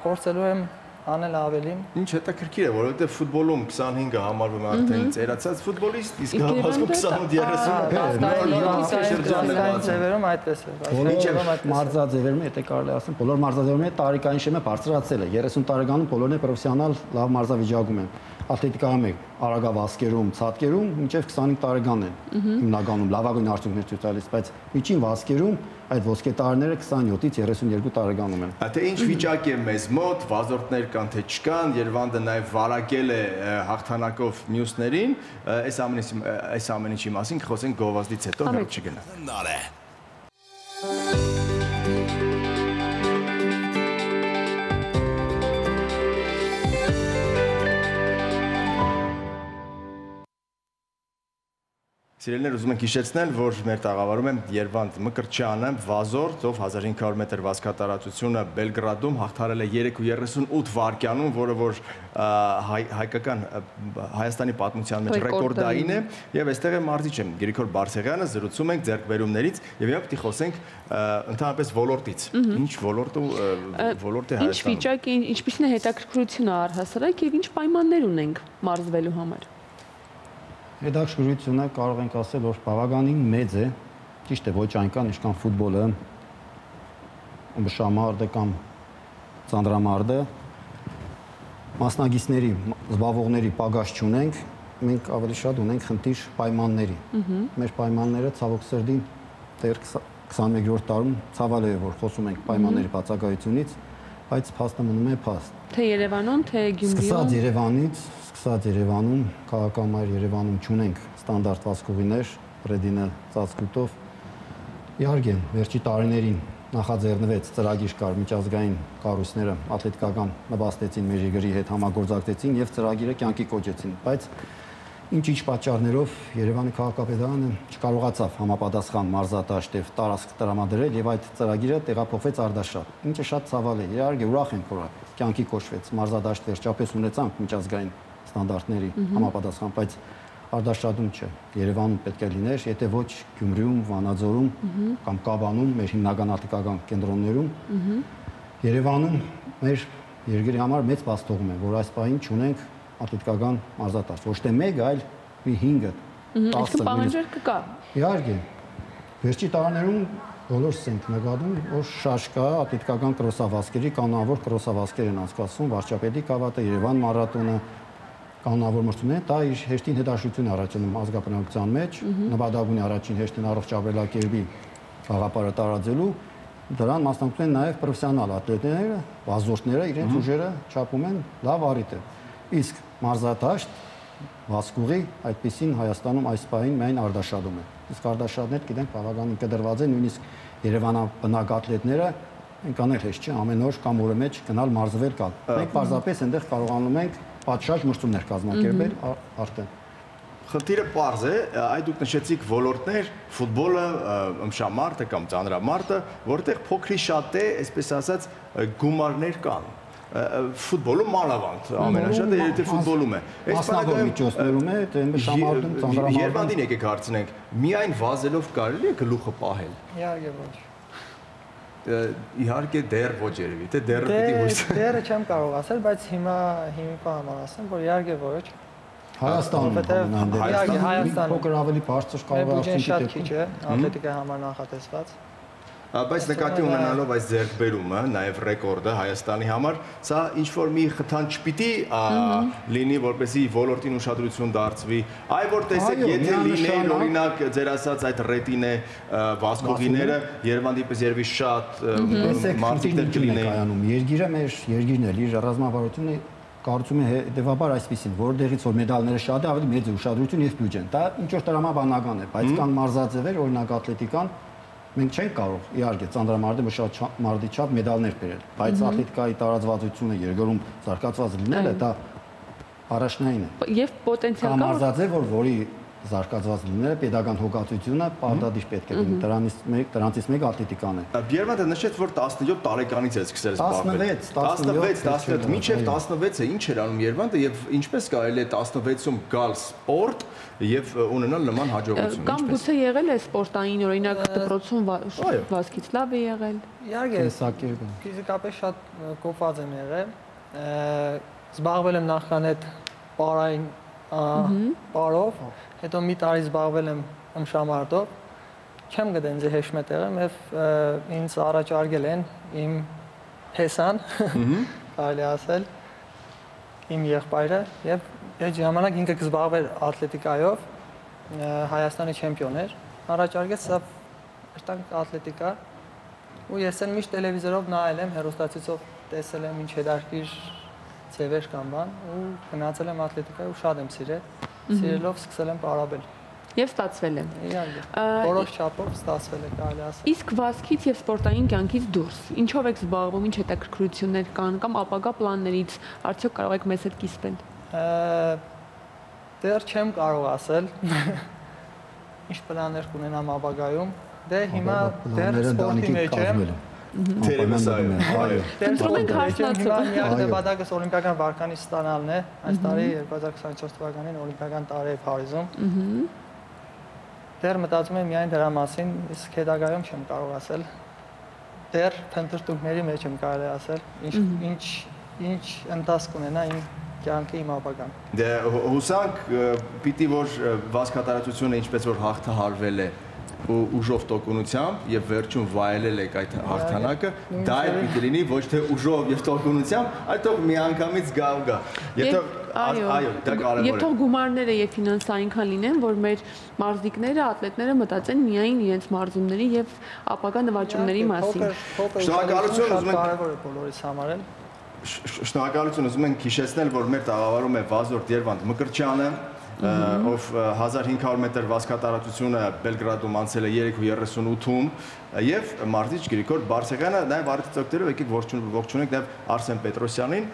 փորձելու եմ անել ավելին։ Ինչ հետաքրքիր է, որովհետև ֆուտբոլում 25-ը համարվում է արդեն ծերացած ֆուտբոլիստ, իսկ հավասկում 28-30-ը շրջանում ձևերում այդպես է։ Բոլոր մարզաձևերում, եթե կարելի ասեմ, բոլոր մարզաձևերում տարիքային շեմը բարձրացել է։ 30 տարեկանում բոլորն է պրոֆեսիոնալ լավ մարզավիճակում են ատլետիկայում է արագավազքերում, ցածկերում մինչև 25 տարեկան են հիմնականում լավագույն արդյունքներ ցույց տալիս, բայց միջին վազքերում այդ ոսկե տարիները 27-ից 32 տարեկանում են։ Թե ինչ վիճակ է մեզ մոտ, վազորդներ կան թե չկան, Երևանը նաև վարակել է հաղթանակով մյուսներին, այս ամենի այս ամեն ինչի մասին կխոսենք գովազդից հետո հեռու չգնա։ Սիրելիներ, ուզում ենք հիշեցնել, որ մեր տաղավարում է Երվանդ Մկրտչյանը, վազորդ, ով 1500 մետր վազքատարածությունը Բելգրադում հաղթարել է 3:38 վայրկյանում, որը որ հայկական Հայաստանի պատմության մեջ ռեկորդային է, եւ այստեղ է մարզիչը Գրիգոր Բարսեղյանը, զրուցում ենք ձեռքբերումներից եւ հիմա պիտի խոսենք ընդհանրապես ոլորտից։ Ինչ ոլորտը ոլորտ է Հայաստանում։ Ինչ վիճակի, ինչպիսին է հետաքրքրությունը առհասարակ եւ ինչ պայմաններ ունենք մարզվելու համար հետաքրքրությունը կարող ենք ասել, որ բավականին մեծ է, ճիշտ է, ոչ այնքան, ինչքան ֆուտբոլը, ըմբշամարտը կամ ծանրամարտը մասնագետների, զբաղվողների պագաշ չունենք, մենք ավելի շատ ունենք խնդիր պայմանների։ Մեր պայմանները ցավոք սրտի դեռ 21-րդ տարում ցավալի է որ խոսում ենք պայմանների բացակայությունից, բայց փաստը մնում է փաստ։ Թե Երևանում, թե Գյումրիում։ Սկսած Երևանից, սկսած Երևանում, քաղաքական մայր Երևանում ճունենք ստանդարտ վազքուղիներ, ռեդինը ծածկույտով։ Իհարկե, վերջի տարիներին նախաձեռնվեց ծրագիր կար միջազգային կառույցները ատլետիկական նվաստեցին մեր երկրի հետ համագործակցեցին եւ ծրագիրը կյանքի կոչեցին, բայց ինչ-ինչ պատճառներով Երևանի քաղաքապետարանը չկարողացավ համապատասխան մարզադաշտ եւ տարածք տրամադրել եւ այդ ծրագիրը տեղափոխվեց Արդաշատ, ինչը շատ ցավալ է։ Իհարկե ուրախ ենք, որ կյանքի կոչվեց մարզադաշտ վերջապես ունեցանք միջազգային ստանդարտների համապատասխան, բայց արդարշատուն չէ։ Երևանում պետք է լիներ, եթե ոչ Գյումրիում, Վանաձորում կամ Կաբանում, մեր հիմնական արտիկական կենտրոններում։ Երևանում մեր երկրի համար մեծ բաց թողում է, որ այս պահին չունենք արտիկական մարզադաշտ, ոչ թե 1, այլ մի 5-ը, 10-ը։ Իսկ պահանջեր կկա։ Իհարկե։ Վերջի տարիներում բոլորս ենք նկատում, որ շաշկա ատիտկական կրոսավասկերի կանոնավոր կրոսավասկեր են անցկացում վարչապետի կավատը, Երևան մարատոնը, կանոնավորմրցումն է, դա իր հեշտին հետաշություն առաջանում ազգապնակցության մեջ, նպատակ ունի առաջին հեշտին առողջ ապրելակերպի գաղափարը տարածելու, դրան մասնակցում են նաև պրոֆեսիոնալ ատլետները, վազորդները իրենց ուժերը չափում են լավ առիթը։ Իսկ մարզադաշտ Վասկուղի այդպեսին Հայաստանում այս պահին միայն արդաշադում է։ Իսկ արդաշադներ գիտենք բավականին կդրված են նույնիսկ Երևանաբնակ ատլետները այնքան էլ հեշտ չէ ամեն օր կամ օրը մեջ գնալ մարզվել կալ։ Մենք պարզապես այնտեղ կարողանում ենք պատշաճ մրցումներ կազմակերպել արդեն։ Խնդիրը པարզ է, այ դուք նշեցիք ոլորտներ, ֆուտբոլը, ըմշամարտը կամ ծանրամարտը, որտեղ փոքրի շատ է, այսպես ասած, գումարներ կան ֆուտբոլում մանավանդ ամենաշատը եթե ֆուտբոլում է այս բանը միջոցներում է դե ըմբշամարտում ծանրամարտում Երևանին եկեք հարցնենք միայն վազելով կարելի է գլուխը պահել իհարկե ոչ իհարկե դեռ ոչ երևի, թե դեռը պիտի ոչ։ Դեռը չեմ կարող ասել, բայց հիմա հիմիկա համար ասեմ, որ իհարկե ոչ։ Հայաստանում իհարկե Հայաստանում փոքր ավելի բարձր կարող է ասել, շատ քիչ է, ատլետիկայի համար նախատեսված բայց նկատի ունենալով այս ձեռքբերումը, նաև ռեկորդը Հայաստանի համար, սա ինչ որ մի խթան չպիտի լինի, որպեսի ոլորտին ուշադրություն դարձվի։ Այ որ տեսեք, եթե լինեին օրինակ ձեր ասած այդ ռետինե վասկուղիները Երևանի պես երևի շատ մարդիկներ կլինեին։ Երգիրը մեր երգիրն է, իր ռազմավարությունը կարծում եմ հետեւաբար այսպեսին, որտեղից որ մեդալները շատ է, ավելի մեծ ուշադրություն եւ բյուջեն։ Դա ինչ որ տրամաբանական է, բայց կան մարզաձևեր, օրինակ ատլետիկան, մենք չենք կարող իհարկե ծանրամարտի մշակ մարդի չափ մեդալներ բերել, բայց ատլետիկայի տարածվածությունը երկրում զարգացված լինելը դա առաջնային է։ Եվ պոտենցիալ կա։ Համարձած է, որ որի զարգացված լինելը pedagogan հոգացությունը պարտադիր պետք է լինի։ Դրանից մեկ դրանից մեկը ատլետիկան է։ Բիերմանը նշեց, որ 17 տարեկանից է սկսել զբաղվել։ 16, 16, 17, մինչև 16-ը ինչ էր անում Երևանը եւ ինչպես կարելի է 16-ում գալ սպորտ եւ ունենալ նման հաջողություն։ Կամ գուցե եղել է սպորտային օրինակ դպրոցում վազքից լավ է եղել։ Իհարկե, ֆիզիկապես շատ կոփած եմ եղել։ Զբաղվել եմ նախքան այդ պարային պարով, հետո մի տարի զբաղվել եմ ըմշամարտով։ Չեմ գտել ինձ հեշտ մտեղեմ եւ ինձ առաջարկել են իմ հեսան, կարելի ասել, իմ եղբայրը եւ Այդ ժամանակ ինքը կզբաղվեր ատլետիկայով, Հայաստանի չեմպիոն էր։ Առաջարկեց սա ըստանք ատլետիկա ու ես էլ միշտ տելևիզորով նայել եմ, հեռուստացույցով տեսել եմ ինչ հետարքիր ձևեր կամ բան ու գնացել եմ ատլետիկա ու շատ եմ սիրել։ Սիրելով սկսել եմ պարաբել։ Եվ ստացվել է։ Իհարկե։ Որոշ չափով ստացվել է, կարելի ասել։ Իսկ վազքից եւ սպորտային կյանքից դուրս, ինչով եք զբաղվում, ինչ հետաքրքրություններ կան կամ ապագա պլաններից, արդյոք կարող եք մեզ հետ կիսվել դեռ չեմ կարող ասել ինչ պլաններ կունենամ ապագայում դե հիմա դեռ սպորտի մեջ եմ Թերևս այո, այո։ Ընտրում ենք հարցնացում։ Միակ նպատակս օլիմպիական վարկանիշ ստանալն է։ Այս տարի 2024 թվականին օլիմպիական տարի է Փարիզում։ Դեռ մտածում եմ միայն դրա մասին, իսկ հետագայում չեմ կարող ասել։ Դեռ փնտրտուքների մեջ եմ կարելի ասել, ինչ ինչ ինչ ընթացք ունենա իմ կյանքը իմ ապագան։ Դե հուսանք պիտի որ վասկատարածությունը ինչպես որ հաղթահարվել է ու ուժով տոկունությամբ եւ վերջում վայելել եք այդ հաղթանակը, դա էլ պիտի լինի ոչ թե ուժով եւ տոկունությամբ, այլ թող միանգամից գա ու գա։ Եթե այո, դա կարևոր է։ Եվ թող գումարները եւ ֆինանսը այնքան լինեն, որ մեր մարզիկները, ատլետները մտածեն միայն իրենց մարզումների եւ ապագա նվաճումների մասին։ Շնորհակալություն, ուզում ենք կարևոր է բոլորիս համար էլ։ Շնորհակալություն, ուզում ենք հիշեցնել, որ մեր տաղավարում է Վազորդ Երվանդ Մկրտչյանը, ով 1500 մետր վազքատարածությունը Բելգրադում անցել է 3:38-ում եւ Մարտիչ Գրիգոր Բարսեղյանը նաեւ արդյոք դոկտորով եկեք ողջունենք նաեւ Արսեն Պետրոսյանին,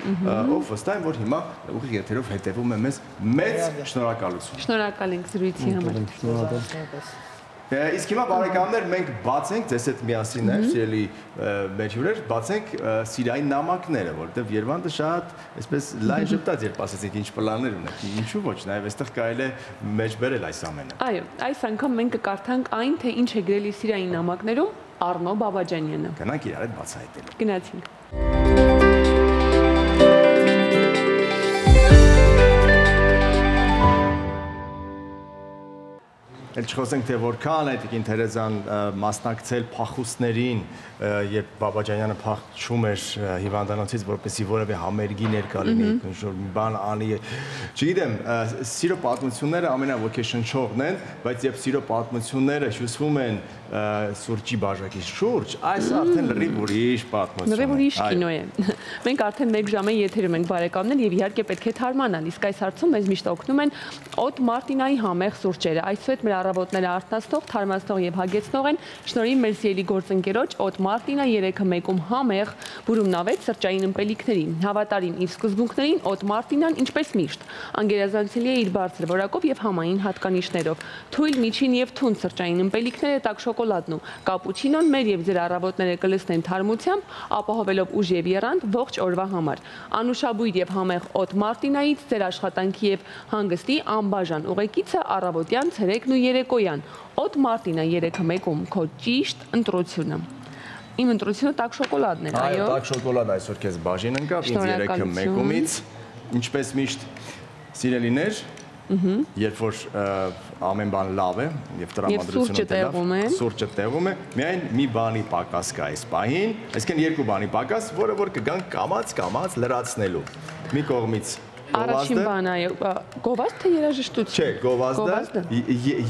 ով վստահ եմ որ հիմա ուղիղ եթերով հետևում է մեզ մեծ շնորհակալություն։ Շնորհակալ ենք զրույցի համար։ Իսկ հիմա բարեկամներ մենք բացենք ձեզ հետ միասին է, սիրելի մեր հյուրեր, բացենք Սիրիայի նամակները, որտեղ Երևանը շատ այսպես լայն շփտած երբ ասեցիք ինչ պլաններ ունեք։ Ինչու ոչ, նաև այստեղ կարելի է մեջ բերել այս ամենը։ Այո, այս անգամ մենք կկարդանք այն, թե ինչ է գրել Սիրիայի նամակներում Արնո Բաբաջանյանը։ Գնանք իրար հետ բացահայտելու։ Գնացինք։ Էլ չխոսենք թե որքան այդ Տիկին Թերեզան մասնակցել փախուստներին, երբ Բաբաջանյանը փախչում էր հիվանդանոցից, որպեսի որևէ համերգի ներկա լինի, ինչ-որ մի բան անի։ Չգիտեմ, սիրո պատմությունները ամենաոգեշնչողն են, բայց երբ սիրո պատմությունները հյուսվում են սուրճի բաժակի շուրջ, այս արդեն լրիվ ուրիշ պատմություն է։ Լրիվ ուրիշ կինո է։ Մենք արդեն 1 ժամ է եթերում ենք բարեկամներ եւ իհարկե պետք է թարմանալ։ Իսկ այս հարցում մեզ միշտ օգնում են Օտ Մարտինայի համեղ սուրճերը։ Այսուհետ մեր առավոտները արթնացնող, թարմացնող եւ հագեցնող են շնորհիվ մեր սիրելի գործընկերոջ Օտ Մարտինա 3-ը մեկում համեղ բուրումնավետ սրճային ըմպելիքների։ Հավատարիմ իր սկզբունքներին Օտ Մարտինան ինչպես միշտ անգերազանցելի է իր բարձր որակով եւ համային հատկանիշներով։ Թույլ միջին եւ թուն սրճային ըմպելիքները տակ շոկոլադն ու կապուչինոն մեր եւ ձեր առավոտները կլսնեն թարմությամբ, ապահովելով ուժ եւ երանդ ողջ օրվա համար։ Անուշաբույր եւ համեղ Օտ Մարտինայից ձեր աշխատանքի եւ հանգստի անբաժան ուղեկիցը առավոտյան, ցերեկն ու երեկոյան։ Օտ Մարտինա 3-ը մեկում քո ճիշտ ընտրությունը։ Իմ ընտրությունը տաք շոկոլադն էր, այո։ Այո, տաք շոկոլադ այսօր քեզ բաժին ընկավ, ինձ 3-ը մեկումից։ Ինչպես միշտ սիրելիներ, երբ որ ամեն բան լավ է եւ տրամադրությունը լավ, սուրճը տեղում է, միայն մի բանի պակաս կա այս պահին, այսինքն երկու բանի պակաս, որը որ կգան կամած կամած լրացնելու։ Մի կողմից Առաջին բանը այո, գովազդ թե երաժշտություն։ Չէ, գովազդը,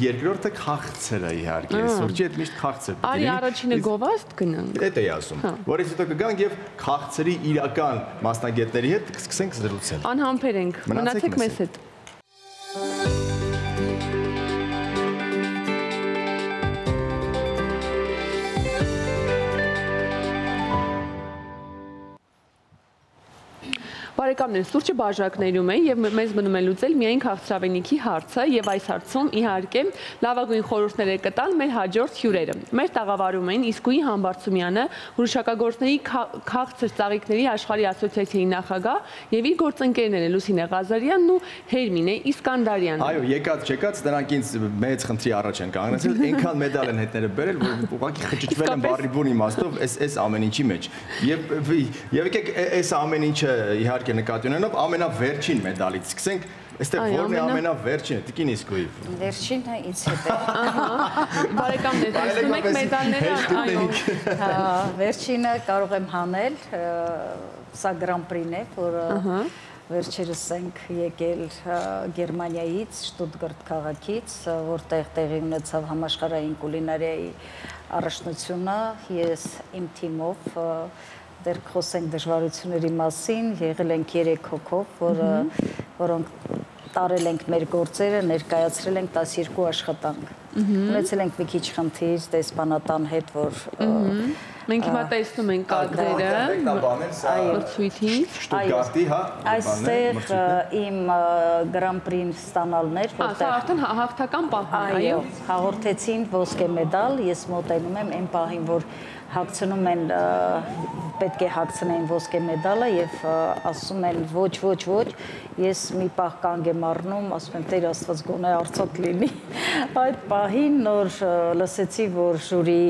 երկրորդը քաղցրը իհարկե, սուրճի հետ միշտ քաղցր։ Արի առաջինը գովազդ գնանք։ Դա էի ասում։ Որից հետո կգանք եւ քաղցրի իրական մասնագետների հետ կսկսենք զրուցել։ Անհամբեր ենք։ Մնացեք մեզ հետ։ Բարեկամներ, սուրճը բաժակներում է եւ մեզ մնում է լուծել միայն քաղցրավենիքի հարցը եւ այս հարցում իհարկե լավագույն խորհուրդները կտան մեր հաջորդ հյուրերը։ Մեր տաղավարում են Իսկույի Համբարձումյանը, հրուշակագործների քաղցր ծաղիկների աշխարհի ասոցիացիայի նախագահ եւ իր գործընկերները Լուսինե Ղազարյանն ու Հերմինե Իսկանդարյանը։ Այո, եկած չեկած դրանք ինձ մեծ խնդրի առաջ են կանգնեցել, այնքան մեդալ են հետները բերել, որ ուղղակի խճճվել են բարի բուն իմաստով այս այս ամեն ինչի մեջ։ Եվ եւ եկեք այս ամեն ինչը իհարկե նկատի ունենով ամենավերջին մեդալից սկսենք Այստեղ որն է ամենավերջինը, Տիկին Իսկոյի։ Վերջինը ինձ հետ է։ Ահա։ Բարեկամներ, տեսնում եք մեդալները, այո։ Վերջինը կարող եմ հանել, սա Grand Prix-ն է, որը վերջերս ենք եկել Գերմանիայից, Շտուտգարտ քաղաքից, որտեղ տեղի ունեցավ համաշխարհային կուլինարիայի առաջնությունը։ Ես իմ թիմով դեռ խոսենք դժվարությունների մասին, եղել ենք 3 հոգով, որը որոնք տարել ենք մեր գործերը, ներկայացրել ենք 12 աշխատանք։ Ունեցել ենք մի քիչ խնդիր դեսպանատան հետ, որ Մենք հիմա տեսնում ենք կադրերը մրցույթին։ Շտուտգարտի, հա։ Այստեղ իմ Grand Prix ստանալն էր, որտեղ Ահա, արդեն հաղթական պահն է, այո։ Հաղորդեցին ոսկե մեդալ, ես մոտենում եմ այն պահին, որ հագցնում են պետք է հագցնեն ոսկե մեդալը եւ ասում են ոչ ոչ ոչ ես մի պահ կանգ եմ առնում ասում եմ Տեր Աստված գոնե արցոք լինի այդ պահին նոր լսեցի որ ժյուրի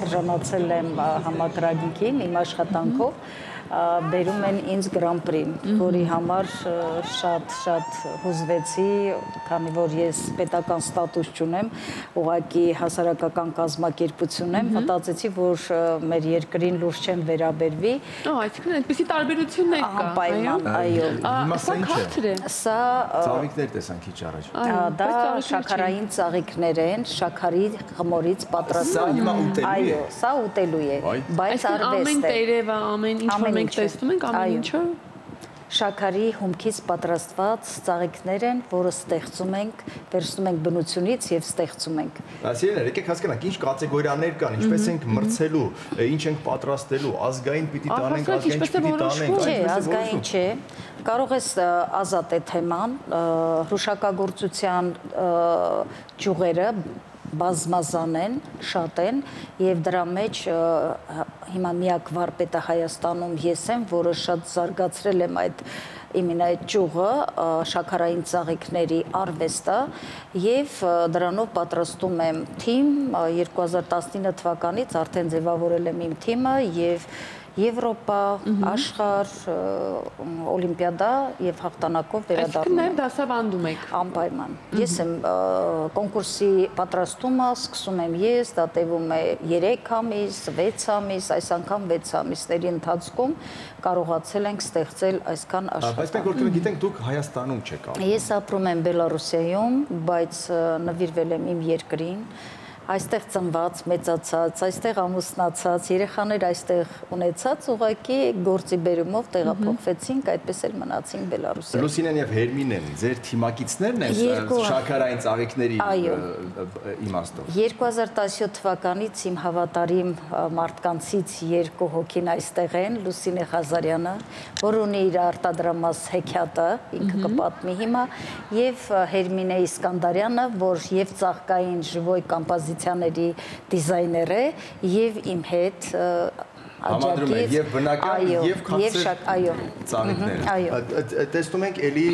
արժանացել եմ համակրագինքին իմ աշխատանքով բերում են ինձ Grand Prix, որի համար շատ-շատ հուզվեցի, քանի որ ես պետական ստատուս չունեմ, ուղղակի հասարակական կազմակերպություն եմ, մտածեցի, որ մեր երկրին լուրջ չեմ վերաբերվի։ Ահա, այսինքն այդպեսի տարբերություններ կա։ Անպայման, այո։ Սա քարթր է։ Սա ծաղիկներ տեսան քիչ առաջ։ Դա շաքարային ծաղիկներ են, շաքարի խմորից պատրաստված։ Սա հիմա ուտելու է։ Այո, սա ուտելու է, բայց արվեստ է։ Ամեն տերևը, ամեն ինչ որ մենք տեսնում ենք, ամեն ինչը շաքարի հումքից պատրաստված ծաղիկներ են, որը ստեղծում ենք, վերցնում ենք բնությունից եւ ստեղծում ենք։ Ասիլներ, եկեք հասկանանք, ինչ կատեգորիաներ կան, ինչպես ենք մրցելու, ինչ ենք պատրաստելու, ազգային պիտի տանենք, ազգային չպիտի տանենք, չէ, ազգային չէ։ Կարող ես ազատ է թեման, հրուշակագործության ճյուղերը բազմազան են, շատ են եւ դրա մեջ հիմա միակ վարպետը Հայաստանում ես եմ, որը շատ զարգացրել եմ այդ իմին այդ ճյուղը շաքարային ծաղիկների արվեստը եւ դրանով պատրաստում եմ թիմ 2019 թվականից արդեն ձևավորել եմ իմ թիմը եւ և Եվրոպա, աշխարհ, օլիմպիադա եւ հաղթանակով վերադառնում։ Այսինքն նաեւ դասավանդում եք։ Անպայման։ Ես եմ կոնկուրսի պատրաստումը սկսում եմ ես, դա տևում է 3 ամիս, 6 ամիս, այս անգամ 6 ամիսների ընթացքում կարողացել ենք ստեղծել այսքան աշխատանք։ Բայց մենք որ գիտենք դուք Հայաստանում չեք ապրում։ Ես ապրում եմ Բելարուսիայում, բայց նվիրվել եմ իմ երկրին այստեղ ծնված, մեծացած, այստեղ ամուսնացած, երեխաներ այստեղ ունեցած, ուղղակի գործի բերումով տեղափոխվեցինք, այդպես էլ մնացինք Բելարուսիա։ Լուսինեն եւ Հերմինեն ձեր թիմակիցներն են շաքարային ծաղիկների իմաստով։ 2017 թվականից իմ հավատարիմ մարդկանցից երկու հոգին այստեղ են, Լուսինե Ղազարյանը, որ ունի իր արտադրամաս հեքիաթը, ինքը կպատմի հիմա, եւ Հերմինե Իսկանդարյանը, որ եւ ծաղկային ժվոյ կամպոզիցիա կոմպոզիցիաների դիզայներ է եւ իմ հետ համադրում եք եւ բնական եւ քաղցր այո ծաղիկներ տեսնում ենք էլի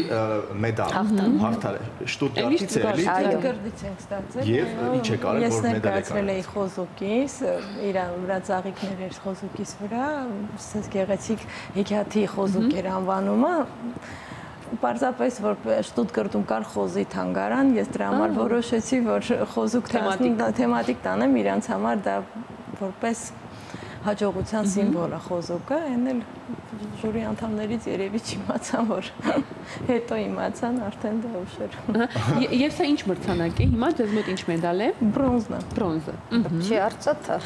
մեդալ հաղթար շտուտգարտից է էլի շտուտգարտից ենք ստացել եւ ինչ է կարել որ մեդալ եք ես ներկայացրել էի խոզոկիս իր վրա ծաղիկներ էր խոզոկիս վրա ասես գեղեցիկ հեքիաթի խոզոկ էր անվանումը Պարզապես որ Շտուտգարտում կար խոզի թանգարան, ես դրա համար որոշեցի, որ խոզուկ թեմատիկ տանեմ իրանց համար դա որպես հաջողության սիմվոլ է խոզոկը, այն էլ ժյուրի անդամներից երևի չիմացան, որ հետո իմացան արդեն դա ուշեր։ Եվ սա ինչ մրցանակ է։ Հիմա ձեզ մոտ ինչ մեդալ է։ Բրոնզն է։ Բրոնզը։ Չի արծաթը։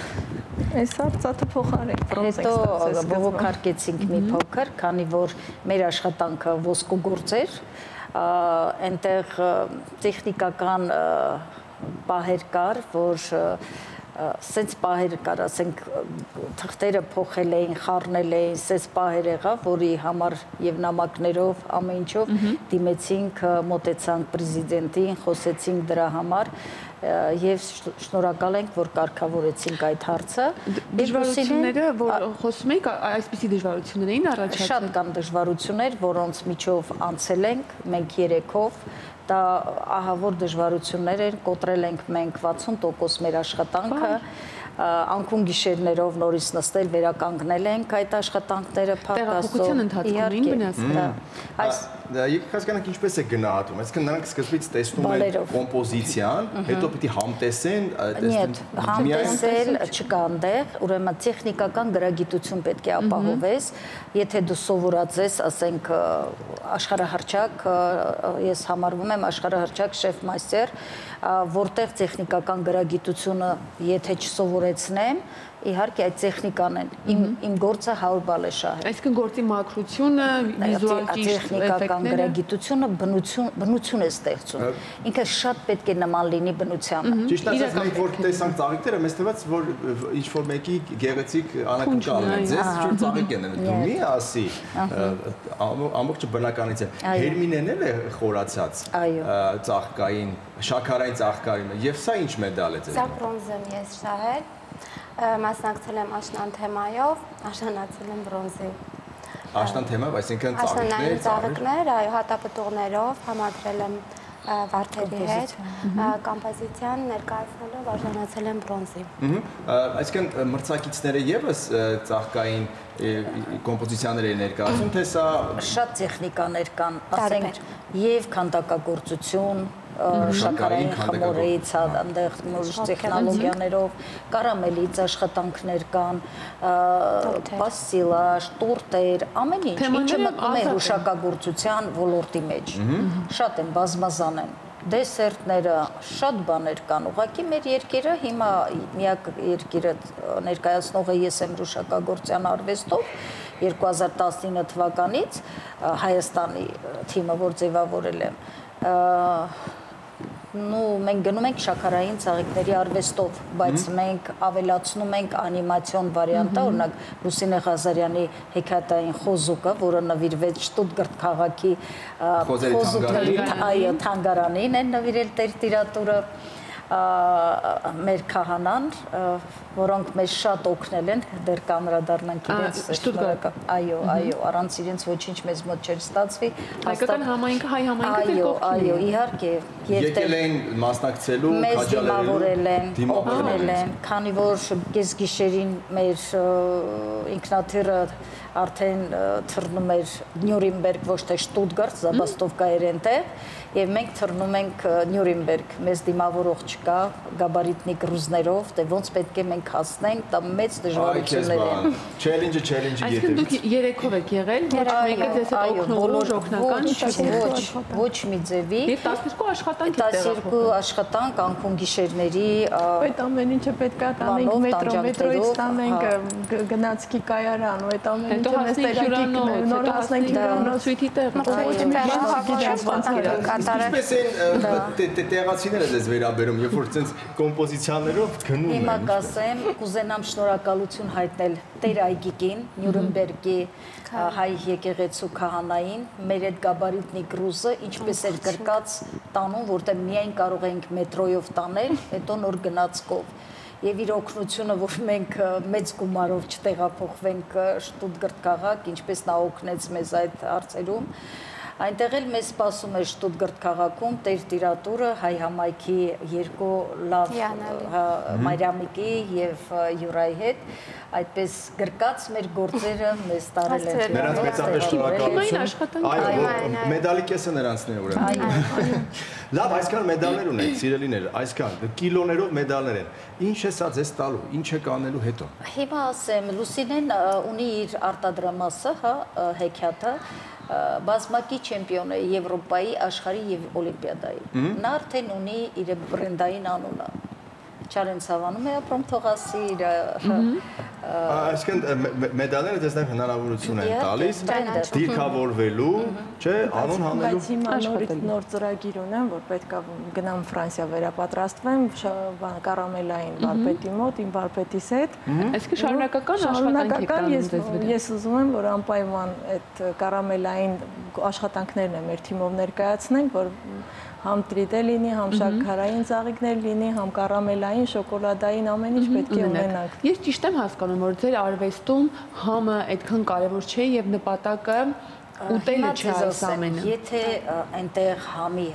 Այս արծաթը փոխարեք բրոնզ ենք ստացել։ Հետո բողոքարկեցինք մի փոքր, քանի որ մեր աշխատանքը ոսկու գործ էր, այնտեղ տեխնիկական պահեր կար, որ սենց պահեր կար, ասենք թղթերը փոխել էին, խառնել էին, սենց պահեր եղավ, որի համար եւ նամակներով ամեն ինչով դիմեցինք, մոտեցանք պրեզիդենտին, խոսեցինք դրա համար եւ շնորհակալ ենք, որ կարգավորեցինք այդ հարցը։ Դժվարությունները, որ խոսում եք, այսպիսի դժվարություններ էին առաջացել։ Շատ կան դժվարություններ, որոնց միջով անցել ենք մենք երեքով դա ահավոր դժվարություններ են, կոտրել ենք մենք 60% մեր աշխատանքը անկում գիշերներով նորից նստել վերականգնել ենք այդ աշխատանքները փակ աստծո տեղափոխության ընթացքում ին վնասել այս եկեք հասկանանք ինչպես է գնահատում այսինքն նրանք սկզբից տեսնում են կոմպոզիցիան հետո պիտի համտեսեն տեսնեն համտեսել չկա այնտեղ ուրեմն տեխնիկական գրագիտություն պետք է ապահովես եթե դու սովորած ես ասենք աշխարհահռչակ ես համարվում եմ աշխարհահռչակ շեֆ մաստեր որտեղ տեխնիկական գրագիտությունը եթե չսովորեցնեմ իհարկե այդ տեխնիկան են։ Իմ իմ գործը 100 բալ է շահել։ Այսինքն գործի մակրությունը, վիզուալ ճիշտ տեխնիկական գրագիտությունը բնություն բնություն է ստեղծում։ Ինքը շատ պետք է նման լինի բնությանը։ Ճիշտ ասած մենք որ տեսանք ծաղիկները, մեզ թվաց որ ինչ որ մեկի գեղեցիկ անակնկալ է։ Ձեզ ինչ ծաղիկ են դու մի ասի ամբողջը բնականից է։ Հերմինեն էլ է խորացած ծաղկային, շաքարային ծաղկային եւ սա ինչ մեդալ է ձեզ։ Սա բրոնզ եմ ես շահել մասնակցել եմ աշնան թեմայով, աշնանացել եմ բրոնզի։ Աշնան թեմայով, այսինքն ծաղիկներ, ծաղիկներ, այո, հատապտուղներով համադրել եմ վարդերի հետ կոմպոզիցիան ներկայացնելով արժանացել են բրոնզի։ Այսինքն մրցակիցները եւս ծաղկային կոմպոզիցիաներ են ներկայացում, թե սա շատ տեխնիկաներ կան, ասենք, եւ քանդակագործություն, շաքարային խմորից, այնտեղ նոր տեխնոլոգիաներով, կարամելից աշխատանքներ կան, պաստիլաժ, տորտեր, ամեն ինչ, ինչը մտնում է հուշակագործության ոլորտի մեջ։ Շատ են, բազմազան են դեսերտները, շատ բաներ կան։ Ուղղակի մեր երկիրը հիմա միակ երկիրը ներկայացնողը ես եմ ռուշակագործության արվեստով 2019 թվականից Հայաստանի թիմը, որ ձևավորել եմ նու մենք գնում ենք շաքարային ծաղիկների արվեստով, բայց մենք ավելացնում ենք անիմացիոն վարիանտը, օրինակ Լուսինե Ղազարյանի հեքիաթային խոզուկը, որը նվիրվեց Շտուտգարտ քաղաքի խոզուկների այո թանգարանին են նվիրել տեր տիրատուրը մեր քահանան, որոնք մեզ շատ օգնել են, դեռ կամրադառնանք իրենց Շտուտգարտ։ Այո, այո, առանց իրենց ոչինչ մեզ մոտ չէր ստացվի։ Հայկական համայնքը հայ համայնքը դեր կողքին։ Այո, այո, իհարկե, եկել էին մասնակցելու, դիմավորել են, օգնել են, քանի որ կես գիշերին մեր ինքնաթիռը արդեն թռնում էր Նյուրնբերգ ոչ թե Շտուտգարտ, Զաբաստովկա էր այնտեղ եւ մենք թռնում ենք Նյուրնբերգ, մեզ դիմավորող չկա գաբարիտնի կրուզներով, դե ոնց պետք է մենք հասնենք, դա մեծ դժվարություններ են։ Challenge-ը challenge-ի ետևից։ Այսինքն դուք երեքով եք եղել, մեկը ձեզ հետ օգնող օգնական ոչ, ոչ մի ձևի։ Եվ 12 աշխատանք եք 12 աշխատանք անքուն գիշերների այդ ամեն ինչը պետք է տանենք մետրո, մետրոից տանենք գնացքի կայարան, ու այդ ամեն ինչը մեզ տեղակի նոր հասնենք հյուրանոց սույթի տեղ։ Ինչպես են տեղացիները ձեզ վերաբերում, երբ որ ցենց կոմպոզիցիաներով գնում են։ Հիմա կասեմ, կուզենամ շնորհակալություն հայտնել Տեր Այգիկին, Նյուրնբերգի հայ եկեղեցու քահանային, մեր այդ գաբարիտնի կրուզը ինչպես էր գրկած տանում, որտեղ միայն կարող էինք մետրոյով տանել, հետո նոր գնացքով եւ իր օգնությունը, որ մենք մեծ գումարով չտեղափոխվենք Շտուտգարտ քաղաք, ինչպես նա օգնեց մեզ այդ հարցերում, Այնտեղ էլ մեզ սպասում է Շտուտգարտ քաղաքում Տեր տիրատուրը հայ համայնքի երկու լավ Մարիամիկի եւ Յուրայի հետ այդպես գրկած մեր գործերը մեզ տարել են։ Նրանց մեծապես շնորհակալություն։ Այո, մեդալի կեսը նրանցն է ուրեմն։ Լավ, այսքան մեդալներ ունեք, սիրելիներ, այսքան կիլոներով մեդալներ են։ Ինչ է սա ձեզ տալու, ինչ է կանելու հետո։ Հիմա ասեմ, Լուսինեն ունի իր արտադրամասը, հա, հեքիաթը, բազմակի չեմպիոն է Եվրոպայի, աշխարհի եւ Օլիմպիադայի։ Նա արդեն ունի իր բրենդային անունը։ Չարեն Սավանում է ապրում թողասի իր Այսինքն մեդալները դες նաև հնարավորություն են տալիս դիրքավորվելու, չէ, անուն հանելու։ Բայց հիմա նորից նոր ծրագիր ունեմ, որ պետք է գնամ Ֆրանսիա վերապատրաստվեմ կարամելային վարպետի մոտ, իմ վարպետիս հետ։ Այսինքն շարունակական աշխատանք ես ես ուզում եմ, որ անպայման այդ կարամելային աշխատանքներն է մեր թիմով ներկայացնենք, որ համ տրիտե լինի, համ շաքարային ծաղիկներ լինի, համ կարամելային, շոկոլադային ամեն ինչ պետք է ունենանք։ Ես ճիշտ եմ հասկանում, որ ձեր արվեստում համը այդքան կարևոր չէ եւ նպատակը ուտելը չէ այս ամենը։ Եթե այնտեղ համի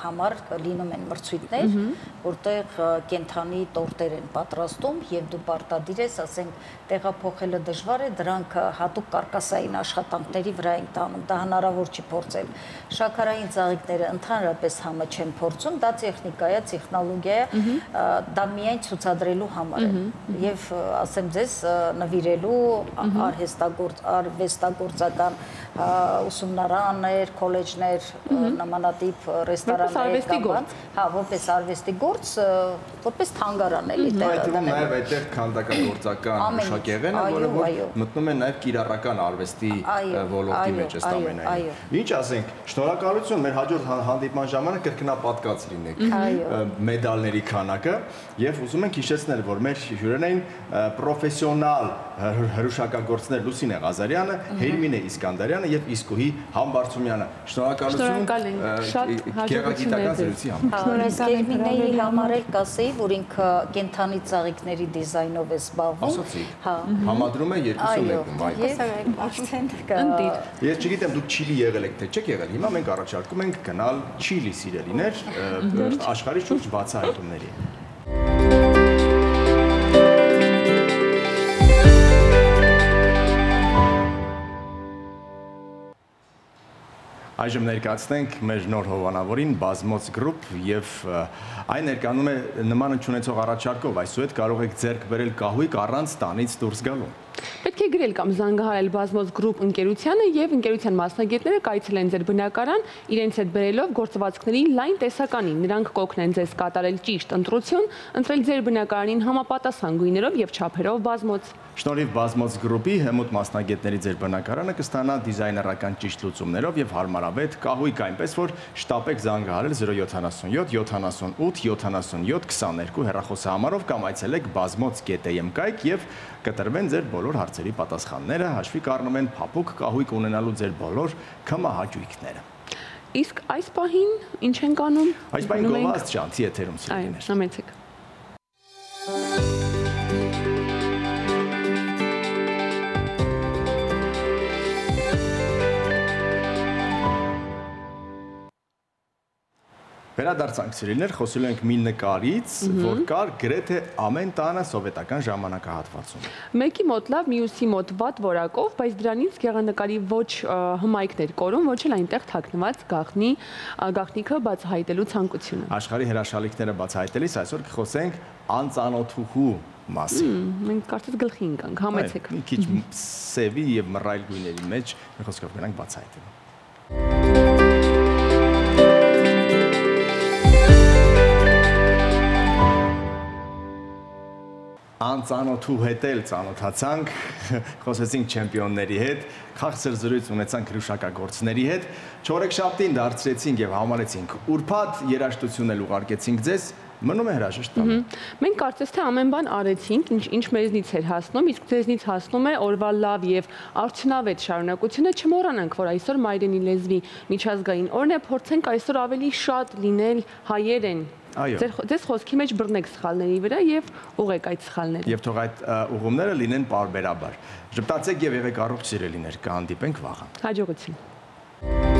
համար լինում են մրցույթներ, որտեղ կենթանի տորտեր են պատրաստում եւ դու պարտադիր ես, ասենք, տեղափոխելը դժվար է, դրանք հատուկ կարկասային աշխատանքների վրա են տանում, դա հնարավոր չի փորձել։ Շաքարային ծաղիկները ընդհանրապես համը չեն փորձում, դա տեխնիկա է, տեխնոլոգիա է, դա միայն ցուցադրելու համար է։ Եւ ասեմ ձեզ, նվիրելու արհեստագործ արվեստագործական ուսումնարաններ, քոլեջներ, նմանատիպ ռեստորաններ կան, հա, որպես արվեստի գործ, որպես թանգարան էլի տեղը դա։ Նաև այդտեղ քանդակագործական մշակեղենը, որը որ մտնում է նաև կիրառական արվեստի ոլորտի մեջ ըստ ամենայն։ Ինչ ասենք, շնորհակալություն մեր հաջորդ հանդիպման ժամանակ կրկնապատկած լինեք մեդալների քանակը եւ ուզում ենք հիշեցնել, որ մեր հյուրերն էին պրոֆեսիոնալ հրուշակագործներ Լուսինե Ղազարյանը, Հերմինե Իսկանդարյանը եւ Իսկուհի Համբարձումյանը։ Շնորհակալություն։ Շատ գեղագիտական զրույցի համար։ Իսկ Հերմինեի համար էլ կասեի, որ ինքը կենթանի ծաղիկների դիզայնով է զբաղվում։ Ասացի։ Հա։ Համադրում է երկուսը մեկում, այո։ Ես արդեն Ես չգիտեմ դուք Չիլի եղել եք թե չեք եղել։ Հիմա մենք առաջարկում ենք գնալ Չիլի սիրելիներ աշխարհի շուրջ բացահայտումների։ Այժմ ներկայացնենք մեր նոր հովանավորին Բազմոց գրուպ եւ այն ներկանում է նմանը ճանաչող առաջարկով. Այսուհետ կարող եք ձեռք բերել կահույք առանց տանից դուրս գալու։ Պետք է գրել կամ զանգահարել Բազմոց գրուպ ընկերությանը եւ ընկերության մասնագետները կայցելեն ձեր բնակարան իրենց հետ բերելով գործվածքների լայն տեսականին։ Նրանք կօգնեն ձեզ կատարել ճիշտ ընտրություն, ընտրել ձեր բնակարանին համապատասխան գույներով եւ չափերով Բազմոց։ Շնորհիվ Բազմոց գրուպի հմուտ մասնագետների ձեր բնակարանը կստանա դիզայներական ճիշտ լուծումներով եւ հարմարավետ կահույք, այնպես որ շտապեք զանգահարել 077 78 77 22 հեռախոսահամարով կամ այցելեք bazmots.am կայք եւ կտրվեն ձեր բոլոր հարցերի պատասխանները, հաշվի կառնում են փափուկ կահույք ունենալու ձեր բոլոր կմահաճույքները։ Իսկ այս պահին ինչ են կանում։ Այս պահին գովազդ շանցի եթերում սիրելիներ։ Այո, համեցեք։ Վերադարձանք սիրելիներ, խոսելու ենք մի նկարից, որ կար գրեթե ամեն տանը սովետական ժամանակահատվածում։ Մեկի մոտ լավ, մյուսի մոտ վատ որակով, բայց դրանից գեղանկարի ոչ հմայքներ կորում, ոչ էլ այնտեղ թաքնված գաղտնի գաղտնիքը բացահայտելու ցանկությունը։ Աշխարհի հրաշալիքները բացահայտելիս այսօր կխոսենք անծանոթուհու մասին։ Մենք կարծես գլխի ընկանք, համեցեք։ Մի քիչ սևի եւ մռայլ գույների մեջ խոսքով գնանք բացահայտելու։ անծանոթու հետ էլ ծանոթացանք, խոսեցինք չեմպիոնների հետ, խաղցր զրույց ունեցանք հրուշակագործների հետ, չորեքշաբթին դարձրեցինք եւ համարեցինք ուրփաթ երաժշտություն էլ ուղարկեցինք ձեզ, մնում է հրաժեշտ բանը։ Մենք կարծես թե ամեն բան արեցինք, ինչ ինչ մեզնից էր հասնում, իսկ ձեզնից հասնում է օրվա լավ եւ արդյունավետ շարունակությունը չմոռանանք, որ այսօր մայրենի լեզվի միջազգային օրն է, փորձենք այսօր ավելի շատ լինել հայերեն Ձեր ձեզ խոսքի մեջ բռնեք սխալների վրա եւ ուղեք այդ սխալները։ Եվ թող այդ ուղումները լինեն parberabar։ Ժպտացեք եւ եղեք առողջ սիրելիներ, կհանդիպենք վաղը։ Հաջողություն։